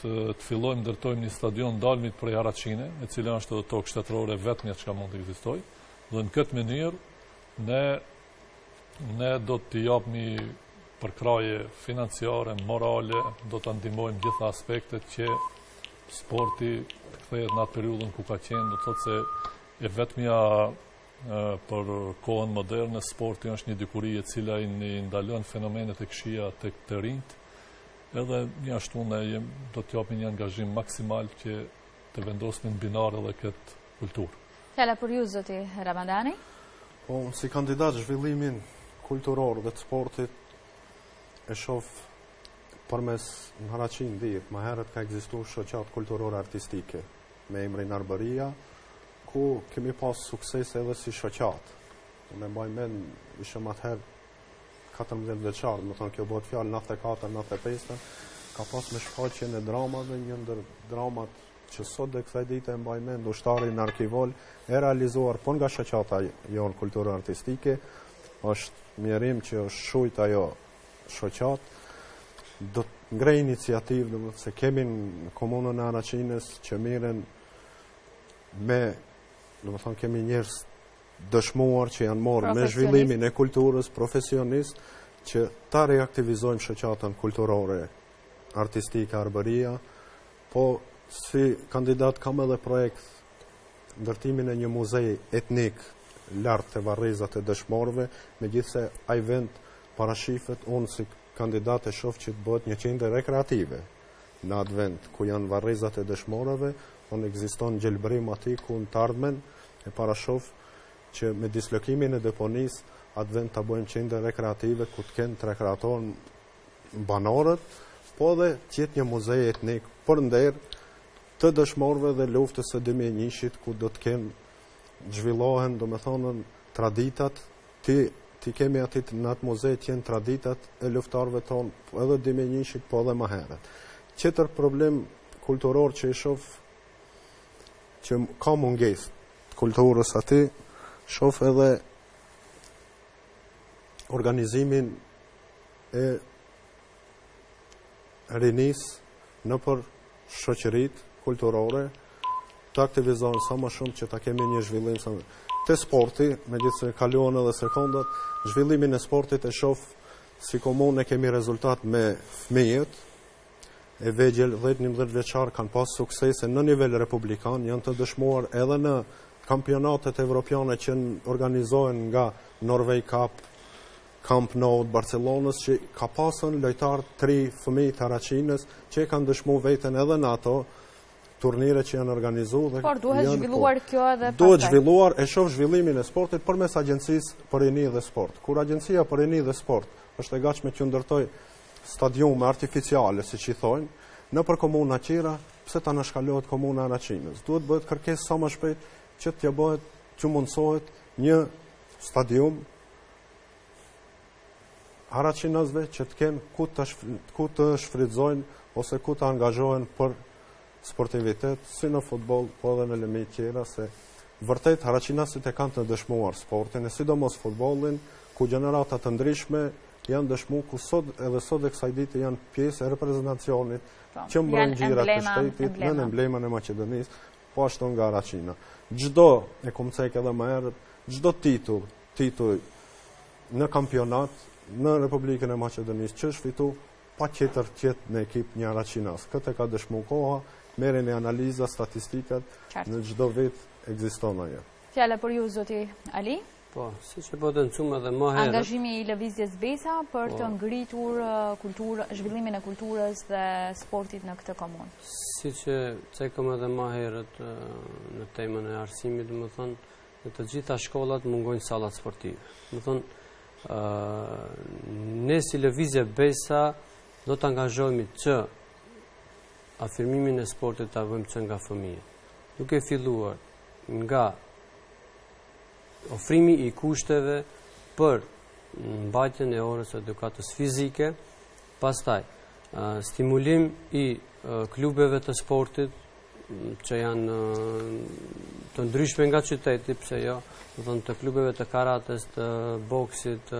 të, të fillojmë të ndërtojmë një stadion n'dalje prej Haraçine, e cila është edhe tokë shtetërore e vetmja çka mund të ekzistojë, dhe në këtë mënyrë ne Ne do t'i japim përkrahje financiare, morale, do ta ndihmojmë në të gjitha aspektet që sporti të kthehet në atë periudhën ku ka qenë, do të thotë se e vetëmja për kohën moderne, sporti është një dukuri e cila i ndalon fenomenet e këqija tek të rinjtë, edhe njëashtu ne do të japim një angazhim maksimal që ta vendosim në binarë edhe këtë kulturë. Fjala për ju zoti Ramadani. Po, unë si kandidat zhvillimin kulturor dhe të sportit, e shof përmes në Haraçinë dihet, më herët ka egzistu shoqatë kulturore artistike me emrin Arbëria, ku kemi pas sukses edhe si shoqatë. Unë e mbaj mend, ishëm atëherë 14 vjeçar, me thënë kjo bëhet fjalë 94-95, ka pas edhe shfaqje në drama dhe një ndër dramat që sot dhe kësaj dite e mbaj mend ushtari në arkivol, e realizuar po nga shoqata jonë kulturore artistike, është mjerim që është shujt ajo shoqatë, do të ngrej iniciativë, domethënë se kemi në komunën e Haraçinës që miren me, domethënë, kemi njerëz të dëshmuar që janë marrë me zhvillimin e kulturës, profesionistë, që ta reaktivizojmë shoqatën kulturore, artistike Arbëria, Po, si kandidat kam edhe projekt ndërtimin e një muzeu etnik lart te varrezat e dëshmorëve, megjithëse ai vend parashifet unë si kandidat e shoh që të bëhet një qendër rekreative në atë vend ku janë varrezat e dëshmorëve, ku ekziston gjelbërim aty ku në të ardhmen e parashof që me dislokimin e deponisë atë vend të bëjmë qendër rekreative ku të kenë të rekreohen banorët, po edhe të jetë një muze etnik për nder të dëshmorëve dhe luftës së 2001-shit ku do të kenë të zhvillohen, domethënë, traditat, t'i, t'i kemi aty në atë muze të jenë traditat e luftëtarëve tonë, po edhe 2001-shit, po edhe më herët. Tjetër problem kulturor që i shof, që ka mungesë kulturës aty, shof edhe organizimin e rinisë nëpër shoqëritë kulturore të aktivizohen sa më shumë që ta kemi një zhvillim sa më, te sporti, megjithëse kaluan edhe sekundat, zhvillimin e sportit e shof si komunë e kemi rezultat me fmijët, e vegjël, dhjetë njëmbëdhjetë vjeçarë kanë pas suksese në nivel republikan, janë të dëshmuar edhe në kampionatet evropiane që organizohen nga Norway Cup, Camp Nou të Barcelonës, që ka pasur lojtarë tri fëmijë të Haraçinës, që e kanë dëshmu veten edhe në ato turnire që janë organizu. Dhe Por duhet, po, zhvilluar kjo edhe pastaj. Duhet zhvilluar e shof zhvillimin e sportit përmes agjencisë për rini dhe sport. Kur agjencia për rini dhe sport është e gatshme që të ndërtojë stadiume artificiale, siç i thonë, nëpër komuna tjera, pse të anashkalohet komuna e Haraçinës? Duhet të bëhet kërkesë sa më shpejt që të bëhet, t'u mundësohet një stadium haraçinasve që të kenë ku të, ku të shfrytëzojnë ose ku të angazhohen për sportivitet si në futboll, po edhe në lëmi tjera se vërtet haraçinasit e kanë të dëshmuar sportin e sidomos futbollin ku gjenerata të ndryshme janë dëshmu, ku sot edhe sot e kësaj dite janë pjesë e reprezentacionit po, që mbrojnë ngjyrat e shtetit në emblemën e Maqedonisë po ashtu nga Haraçina çdo, e kam cek edhe më herët, çdo titull titull në kampionat në Republikën e Maqedonisë që është fitu Patjetër t'jetë në ekip një haraçinas. Këtë e ka dëshmu koha, merrni analiza, statistikat, në çdo vit ekziston ajo. Fjala për ju, zoti Ali? Po, siç potencum edhe më herë... Angazhimi i Lëvizjes Besa për të po, ngritur uh, zhvillimin e kulturës dhe sportit në këtë komunë. Siç cekëm edhe më herët uh, në temën e arsimit, me thonë, në të gjitha shkollat mungojnë sallat sportive. Me thonë, Ne si Lëvizje Besa do të angazhohemi që afirmimin e sportit ta vëmë që nga fëmijë. Duke filluar nga ofrimi i kushteve për mbajtjen e orës së edukatës fizike, pastaj stimulim i klubeve të sportit, që janë të ndryshme nga qyteti, pse jo, me thonë të klubeve të karates, të boksit,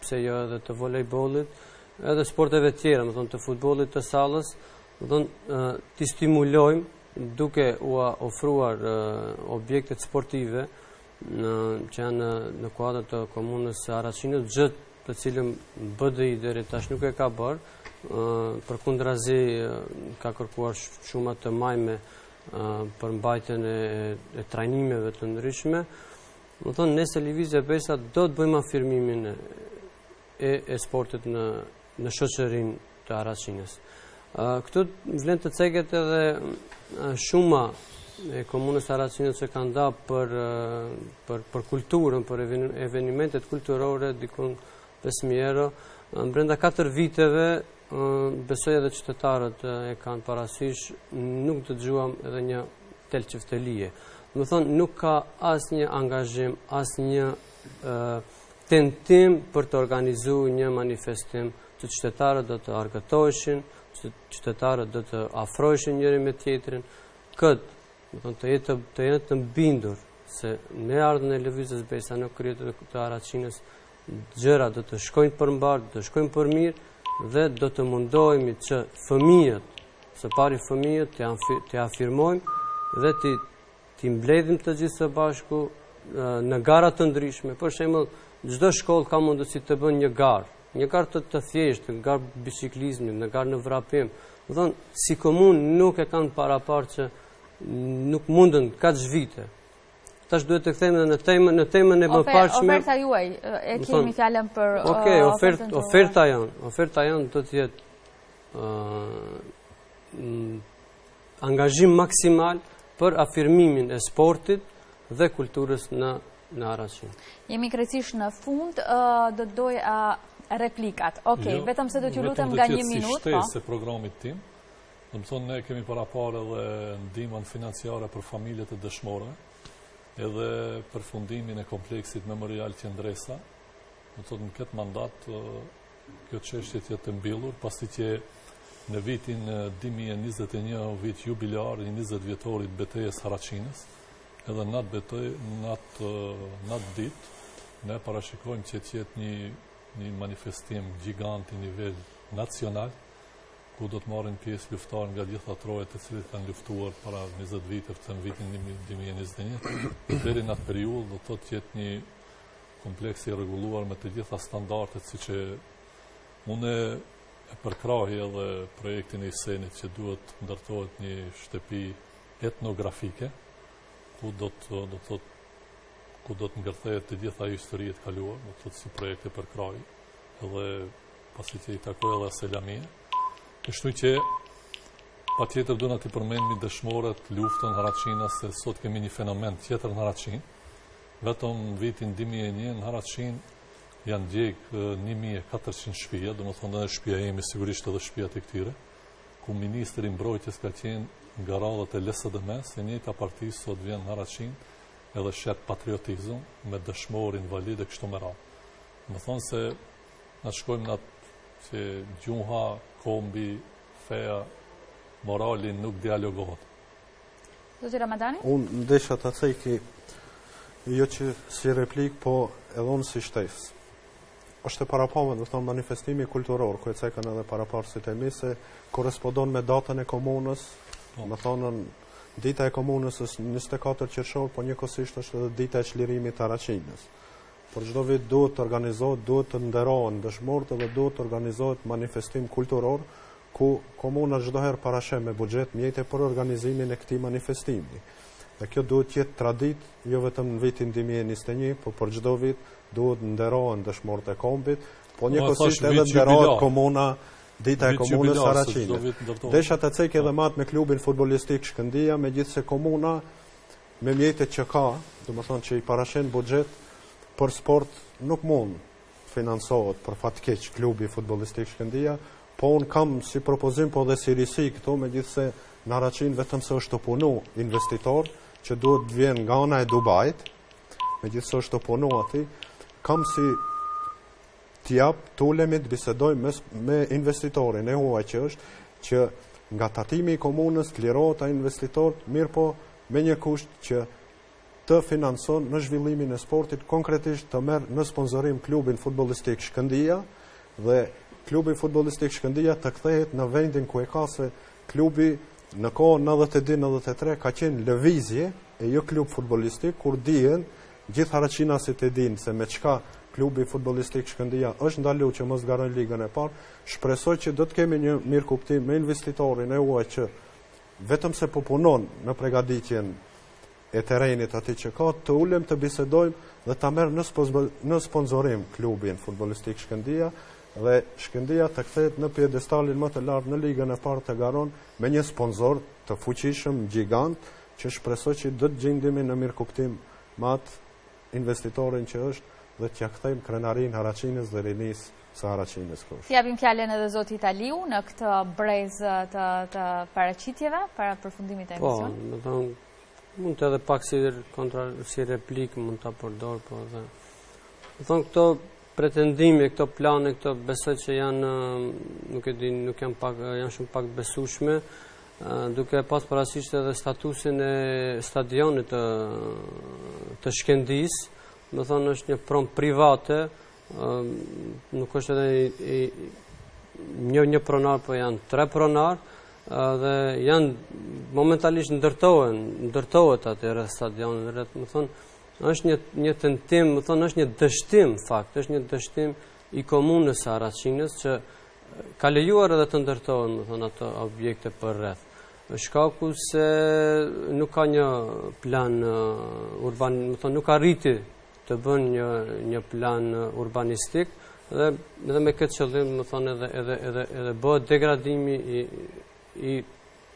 pse jo edhe të volejbollit, edhe sporteve tjera, me thonë të futbollit të sallës, me thonë t'i stimulojmë duke ua ofruar objektet sportive, Që janë në kuadër të komunës së Haraçinës, gjë të cilën BDI deri tash nuk e ka bërë, përkundrazi ka kërkuar shuma të majme për mbajtjen e trajnimeve të ndryshme. Me thonë, ne si Lëvizja Besa do të bëjmë afirmimin e e sportit në në shoqërinë e Haraçinës. Këtu vlen të ceket edhe shuma e komunës së Haraçinës që kanë da për, për, për kulturën, për evenimentet kulturore, dikund 5.000 euro. Brenda 4 viteve, besoj edhe qytetarët e kanë parasysh, nuk dëgjuam edhe një tel çiftelie. Me thonë, nuk ka asnjë angazhim, asnjë tentim për të organizu një manifestim që qytetarët do të argëtoheshin, që qytetarët do të afroheshin njëri me tjetrin, këtë të jenë të, jenë të bindur se me ardhjen e Lëvizjes Besa në krye të Haraçinës, gjërat do të shkojnë për mbarë, do të shkojnë për mirë dhe do të mundohemi që fëmijët, së pari fëmijët t'i, t'i afirmojmë dhe të T'i mbledhim të gjithë së bashku në gara të ndryshme. Për shembull, çdo shkollë ka mundësi të bënë një garë, një garë të, të thjeshtë, një garë biçiklizmi, një garë në vrapim. Domethënë, si komunë nuk e kanë paraparë që nuk mundën kaq vite. Tash duhet të kthejmë në temën në temën e më parshme. Oferta juaj, e kemi fjalën për okay, uh, ofert, ofertën Oferta jonë, oferta jonë do të jetë uh, Angazhim maksimal për afirmimin e sportit dhe kulturës në në Haraçinë. Jemi krejtësisht në fund, do të doja replikat. Ok, jo, vetëm se do t'ju lutem nga një minut. Vetëm do t'jetë si po. shtesë e programit tim, domethënë ne kemi paraparë dhe ndihmën financiare për familjet e dëshmorëve, edhe përfundimin e kompleksit memorial Qëndresa, domethënë në këtë mandat, Kjo çështje të jetë e mbyllur, pasi që në vitin 2021, o vit jubilar i 20 vjetorit betejës Haraçinës, edhe në atë betejë, në atë, në atë ditë, ne parashikojmë që të jetë një, një manifestim gjigant i nivel nacional, ku do të marrin pjesë luftëtarë nga gjitha trojet të cilët kanë luftuar para 20 viteve në vitin 2021. Deri në atë periudhë, do të të jetë një Kompleksi i rregulluar me të gjitha standardet siç duhet unë e përkrahi edhe projektin e Isenit që duhet të ndërtohet një shtëpi etnografike ku do të do të thot ku do të ngërthehen të gjitha historitë e kaluara, do të thot si projekt e përkrahi edhe pasi që i takoj edhe Selamia. Kështu që pa tjetër duam të përmendim dëshmorët luftën Haraçinës se sot kemi një fenomen tjetër në Haraçinë, Vetëm në vitin dy mijë e një në Haraçinë janë djegë një mijë e katërqind shpija, domethënë edhe shpija jeme sigurisht edhe shpija e këtyre, ku ministri i Mbrojtjes ka qenë nga radhët e LSDM-së, e njëta parti sot vjen në Haraçinë edhe shet patriotizëm me dëshmorë, invalidë e kështu me radhë. Domethënë se ne shkojmë në atë që gjuha, kombi, feja, morali nuk dialogohet. Zoti Ramadani? Unë desha të ceki, jo që si replikë, po edhe unë si shtesë. është e paraparë, domethënë manifestimi kulturor, ku e cekën edhe parafolësit e mi, se korrespondon me datën e komunës, po. domethënë, dita e komunës është 24 qershor, po njëkohësisht është edhe dita e çlirimit të Haraçinës. Për çdo vit duhet të organizohet, duhet të nderohen dëshmorët dhe duhet të organizohet manifestim kulturor, ku komuna çdo herë parasheh me buxhet mjete për organizimin e këtij manifestimi. Dhe kjo duhet të jetë traditë jo vetëm në vitin dy mijë e njëzet e një, por për çdo vit duhet nderohen dëshmorët e kombit, po njëkohësisht edhe nderohet komuna, dita e komunës së Haraçinës. Desha të cek edhe atë me klubin futbolistik Shkëndija, megjithëse komuna Me mjetet që ka, domethënë që i parasheh buxheti për sport nuk mund të financohet për fat keq klubi futbollistik Shkëndija, po unë kam si propozim po dhe si risi këtu megjithëse në Haraçinë vetëm se është tu punu investitor që duhet të vjen nga ana e Dubait, megjithëse është tu punu aty, kam si të jap, të ulemi të bisedojmë me, me investitorin e huaj që është, që nga tatimi i komunës të lirohet a investitor, mirëpo me një kusht që të financon në zhvillimin e sportit, konkretisht të merr në sponsorim klubin futbollistik Shkëndija dhe klubi futbollistik Shkëndija të kthehet në vendin ku e ka se klubi në kohën 92-93 ka qenë lëvizje e jo klub futbollistik, kur dihen Gjithë haraçinasit e dinë se me çka klubi futbollistik Shkëndija është ndalu që mos të garojë në Ligën e Parë. Shpresoj që do të kemi një mirëkuptim me investitorin e huaj që vetëm se po punon në pregaditjen e terrenit aty që ka, të ulemi të bisedojmë dhe ta merr në sponsorim klubin futbollistik Shkëndija dhe Shkëndija të kthehet në piedestalin më të lartë në Ligën e Parë të garon me një sponsor të fuqishëm gjigant që shpresoj që do të gjindemi në mirëkuptim me atë investitorin që është dhe t'ia kthejmë krenarinë Haraçinës dhe rinisë së Haraçinës kush. Japim fjalën edhe zotit Haliti në këtë brez të të paraqitjeve para përfundimit të po, emisionit. Po, domethënë mund të edhe pak si kontra si replikë mund ta përdor po edhe. Domethënë këto Pretendime këto plane këto besoj që janë nuk e di nuk janë pak janë shumë pak besueshme duke pas parasysh edhe statusin e stadionit të të Shkëndijës, domethënë është një pronë private, nuk është edhe një një pronar, po janë tre pronarë dhe janë momentalisht ndërtohen, ndërtohet aty rreth stadionit, domethënë është një një tentim, domethënë është një dështim në fakt, është një dështim i komunës së Haraçinës që ka lejuar edhe të ndërtohen, domethënë ato objekte përreth. Shkaku se nuk ka një plan uh, urban, domethënë nuk ka arrit të bën një një plan uh, urbanistik dhe edhe me këtë qëllim, domethënë edhe edhe edhe edhe bëhet degradimi i i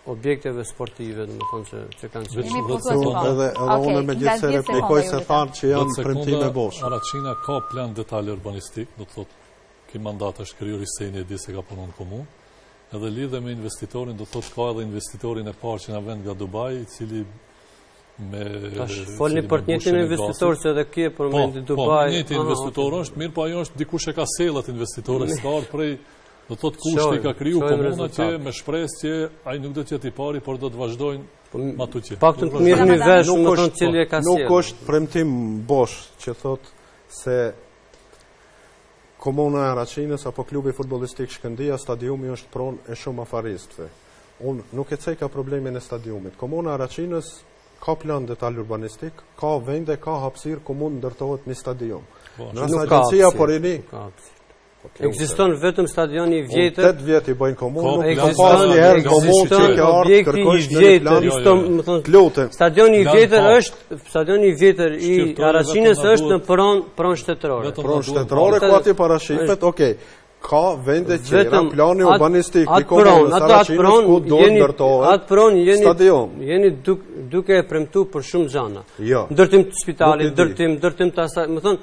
objekteve sportive, domethënë që, që kanë qenë. Jemi putu e të Edhe, edhe unë megjithëse replikoj se thanë që janë premtime boshe. Haraçina ka plan detal urbanistik, do të thotë, ky mandat është kryu riseni e di se ka punu në komunë, edhe lidhje me investitorin, do të thotë, ka edhe investitorin e parë që na vjen nga Dubai, i cili me... Tash, flisni për të njëjtin investitor që edhe qe për me po, po, Dubai. Po, njëjti investitor është, mirëpo ajo është dikush e ka sjell atë investitor, s'ka prej Do të thotë kushte ka kriju komuna që me shpresë që ai nuk do të jetë i pari, por do të vazhdojnë po, më tutje. Paktën të mirë një vesh, nuk është cilje ka sjellë. Nuk është premtim bosh që thotë se komuna e Haraçinës apo klubi futbollistik Shkëndija stadiumi është pronë e shumë afaristëve. Unë nuk e ceka problemin e stadiumit. Komuna e Haraçinës ka plan detal urbanistik, ka vende, ka hapësirë ku mund ndërtohet një stadium. Po, Nëse agjencia për rini, Ekziston vetëm stadioni i vjetër. Tetë vjet i bëjnë komunë, nuk ka pas një herë komunë që ka ardhur kërkosh një plan. Më thon, lutem. Stadioni i vjetër është stadioni i vjetër i Haraçinës është në pron pronë shtetërore. Pronë shtetërore ku aty parashihet, okay. Ka vende që vetëm plani urbanistik i komunës së Haraçinës ku do të ndërtohet. Atë pronë jeni stadion. Jeni duke e premtu për shumë gjana. Jo. Ndërtim të spitalit, ndërtim, ndërtim të asaj, më thon,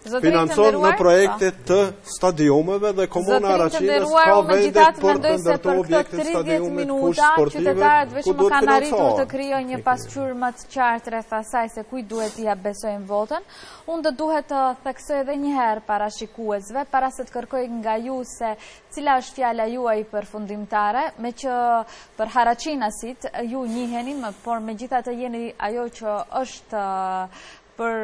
financon në projekte të stadiumeve dhe komuna Haraçinës ka vende për të ndërtu objekte të stadiumit fusha sportive ku duhet financohet. të krijojnë një pasqyrë më të qartë rreth asaj se kujt duhet t'ia besojnë votën, unë do duhet të theksoj edhe njëherë para shikuesve, para se të kërkoj nga ju se cila është fjala juaj përfundimtare, meqë për haraçinasit ju njiheni, por megjithatë jeni ajo që është Për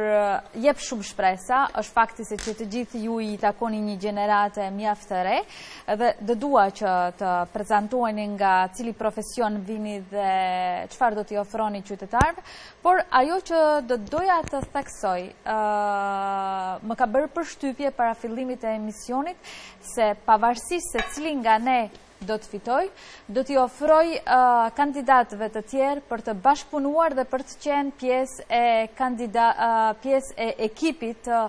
jep shumë shpresa, është fakti se që të gjithë ju i takoni një gjenerate mjaft të re, dhe do dua që të prezantoheni nga cili profesion vini dhe çfarë do t'i ofroni qytetarëve, por ajo që do doja të theksoj, më ka bërë përshtypje para fillimit të emisionit, se pavarësisht se cili nga ne do të fitojë, do t'u ofrojë kandidatëve të tjerë për të bashkëpunuar dhe për të qenë pjesë e ekipit të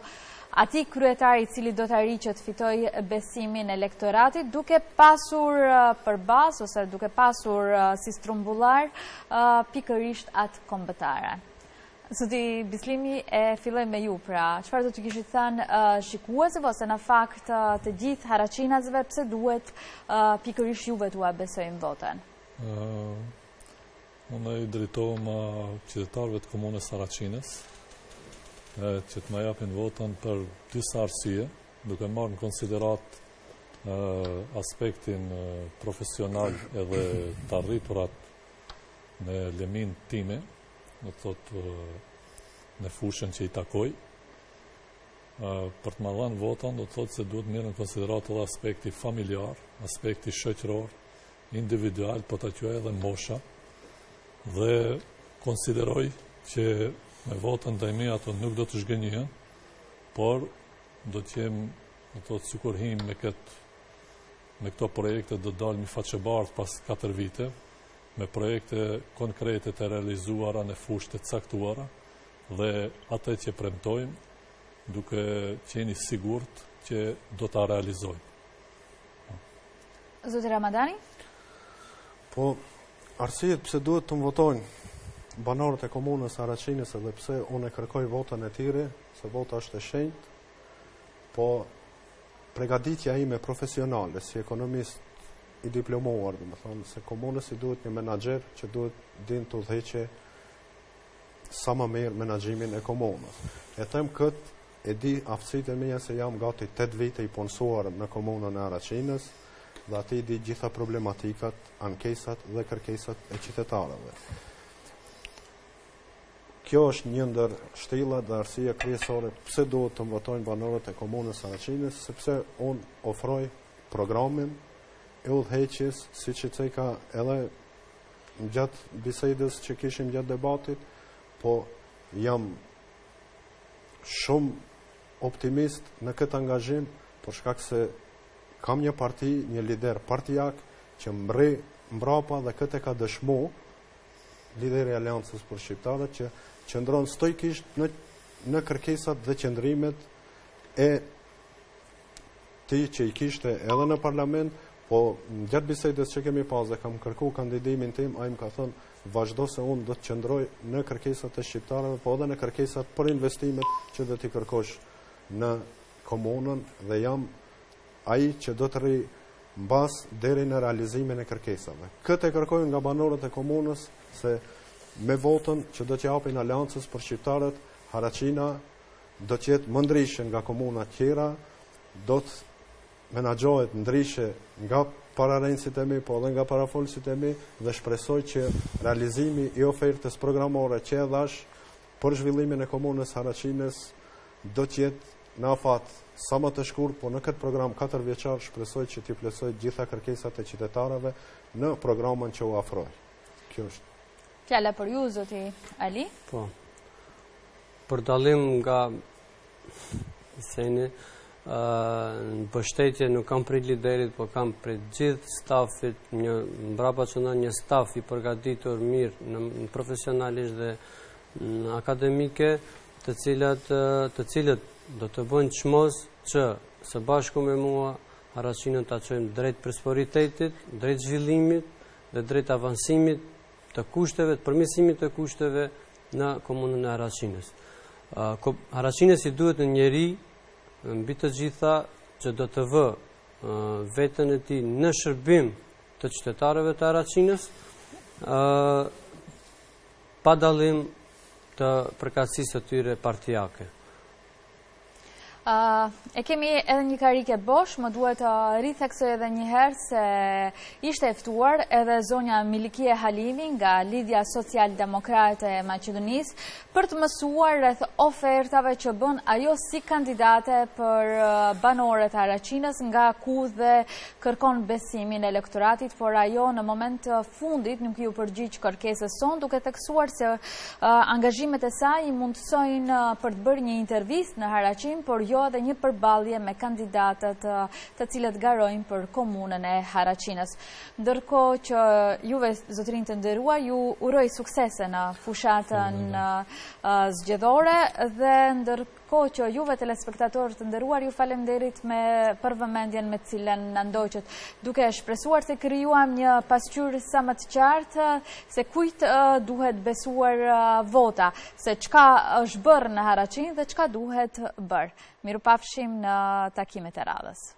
atij kryetari i cili do të arrijë që të fitojë besimin e elektoratit, duke pasur për bazë, ose duke pasur si strumbullar, pikërisht atë kombëtare. Zoti Bislimi, e filloj me ju pra. Çfarë do t'u kishit thënë shikuesve ose në fakt të gjithë haraçinasve pse duhet pikërisht juve t'ua besojnë votën? Unë i drejtohem qytetarëve të komunës së Haraçinës, që të ma japin votën për disa arsye, duke marrë në konsideratë aspektin profesional edhe të arriturat në lëminë time, do të thotë në fushën që i takoj, për të më dhënë votën, do të thotë se duhet merret në konsideratë edhe aspekti familjar, aspekti shoqëror, individual, po ashtu edhe mosha, dhe konsideroj që me votën dhe meje ata nuk do të zhgënjehen, por do të jem, do të thotë, sikur hymë me këtë me këto projekte do të dalë me faqe të bardhë pas 4 vite, me projekte konkrete të realizuara në fusha të caktuara dhe atë që premtojmë duhet të jeni sigurt që do ta realizojmë. Zoti Ramadani? Po, arsyet pse duhet të më votojnë banorët e komunës së Haraçinës edhe pse unë e kërkoj votën e tyre, se vota është e shenjtë, Po pregaditja ime profesionale si ekonomist i diplomuar, domethënë, se komunës i duhet një menaxher që duhet, din të udhëheqë sa më mirë menaxhimin e komunës. E them këtë, e di aftësitë e mia se jam gati 8 vite i punësuar në komunën e Haraçinës dhe aty i di gjitha problematikat, ankesat dhe kërkesat e qytetarëve. Kjo është një ndër shtyllat dhe arsyeja kryesore pse duhet të më votojnë banorët e komunës së Haraçinës, sepse unë ofroj programin e udhëheqjes, siç e ceka edhe gjatë bisedës që kishim gjatë debatit, po jam shumë optimist në këtë angazhim, për shkak se kam një parti, një lider partiak, që më rri mbrapa dhe këtë e ka dëshmu, lideri i Aleancës për Shqiptarët që qëndron stoikisht në, në kërkesat dhe qëndrimet e tij që i kishte edhe në parlament, po në gjatë bisedës që kemi pas dhe kam kërku kandidimin tim, ai m'ka thënë vazhdo se unë do të qëndroj në kërkesat e shqiptarëve, po edhe në kërkesat për investimet që do t'i kërkosh në komunën dhe jam ai që do të rri mbas deri në realizimin e kërkesave. Këtë e kërkoj nga banorët e komunës se me votën që do t'ia japin Aleancës për Shqiptarët, Haraçina do të jetë më ndryshe nga komunat tjera, do të menaxhohet ndryshe nga pararendësit e mi, po edhe nga parafolësit e mi dhe shpresoj që realizimi i ofertës programore që e dhashë Për zhvillimin e komunës së Haraçinës do të jetë në afat sa më të shkurt, por në këtë program katërvjeçar shpresoj që t'i plotësoj gjitha kërkesat e qytetarëve në programin që u ofroj. Kjo është. Fjala për ju zoti Ali. Po. Për dallim nga Se unë mbështetje nuk kam prej liderit, po kam prej gjithë stafit, një mbrapa që një staf i përgatitur mirë edhe profesionalisht dhe në akademike, të cilët, të cilët do të bëjnë çmos që së bashku me mua Haraçinën ta çojmë drejt prosperitetit, drejt zhvillimit dhe drejt avansimit të kushteve, të përmirësimit të kushteve në komunën e Haraçinës. Haraçinës i duhet një njeri mbi të gjitha që do të vë veten e tij në shërbim të qytetarëve të Haraçinës, pa dallim të përkatësisë së tyre partiake. E kemi edhe një karrige bosh, më duhet të ritheksoj edhe njëherë se ishte e ftuar edhe zonja Milikije Halimi nga Lidhja Socialdemokrate e Maqedonisë për të mësuar rreth ofertave që bën ajo si kandidate për banorët e Haraçinës nga ku dhe kërkon besimin e elektoratit, por ajo në moment të fundit nuk iu përgjigj kërkesës sonë, duke theksuar se angazhimet e saj i mundësojnë për të bërë një intervistë në Haraçinë, por jo edhe një përballje me kandidatët të cilët garojnë për komunën e Haraçinës. Ndërkohë që juve, zotërinj të nderuar, ju uroj suksese në fushatën zgjedhore dhe ndër Kohë që juve telespektatorë të nderuar ju falënderojmë për vëmendjen me të cilën na ndoqët, duke e shpresuar se krijuam një pasqyrë sa më të qartë se kujt duhet besuar vota, se çka është bërë në Haraçinë dhe çka duhet bërë. Mirupafshim në takimet e radhës.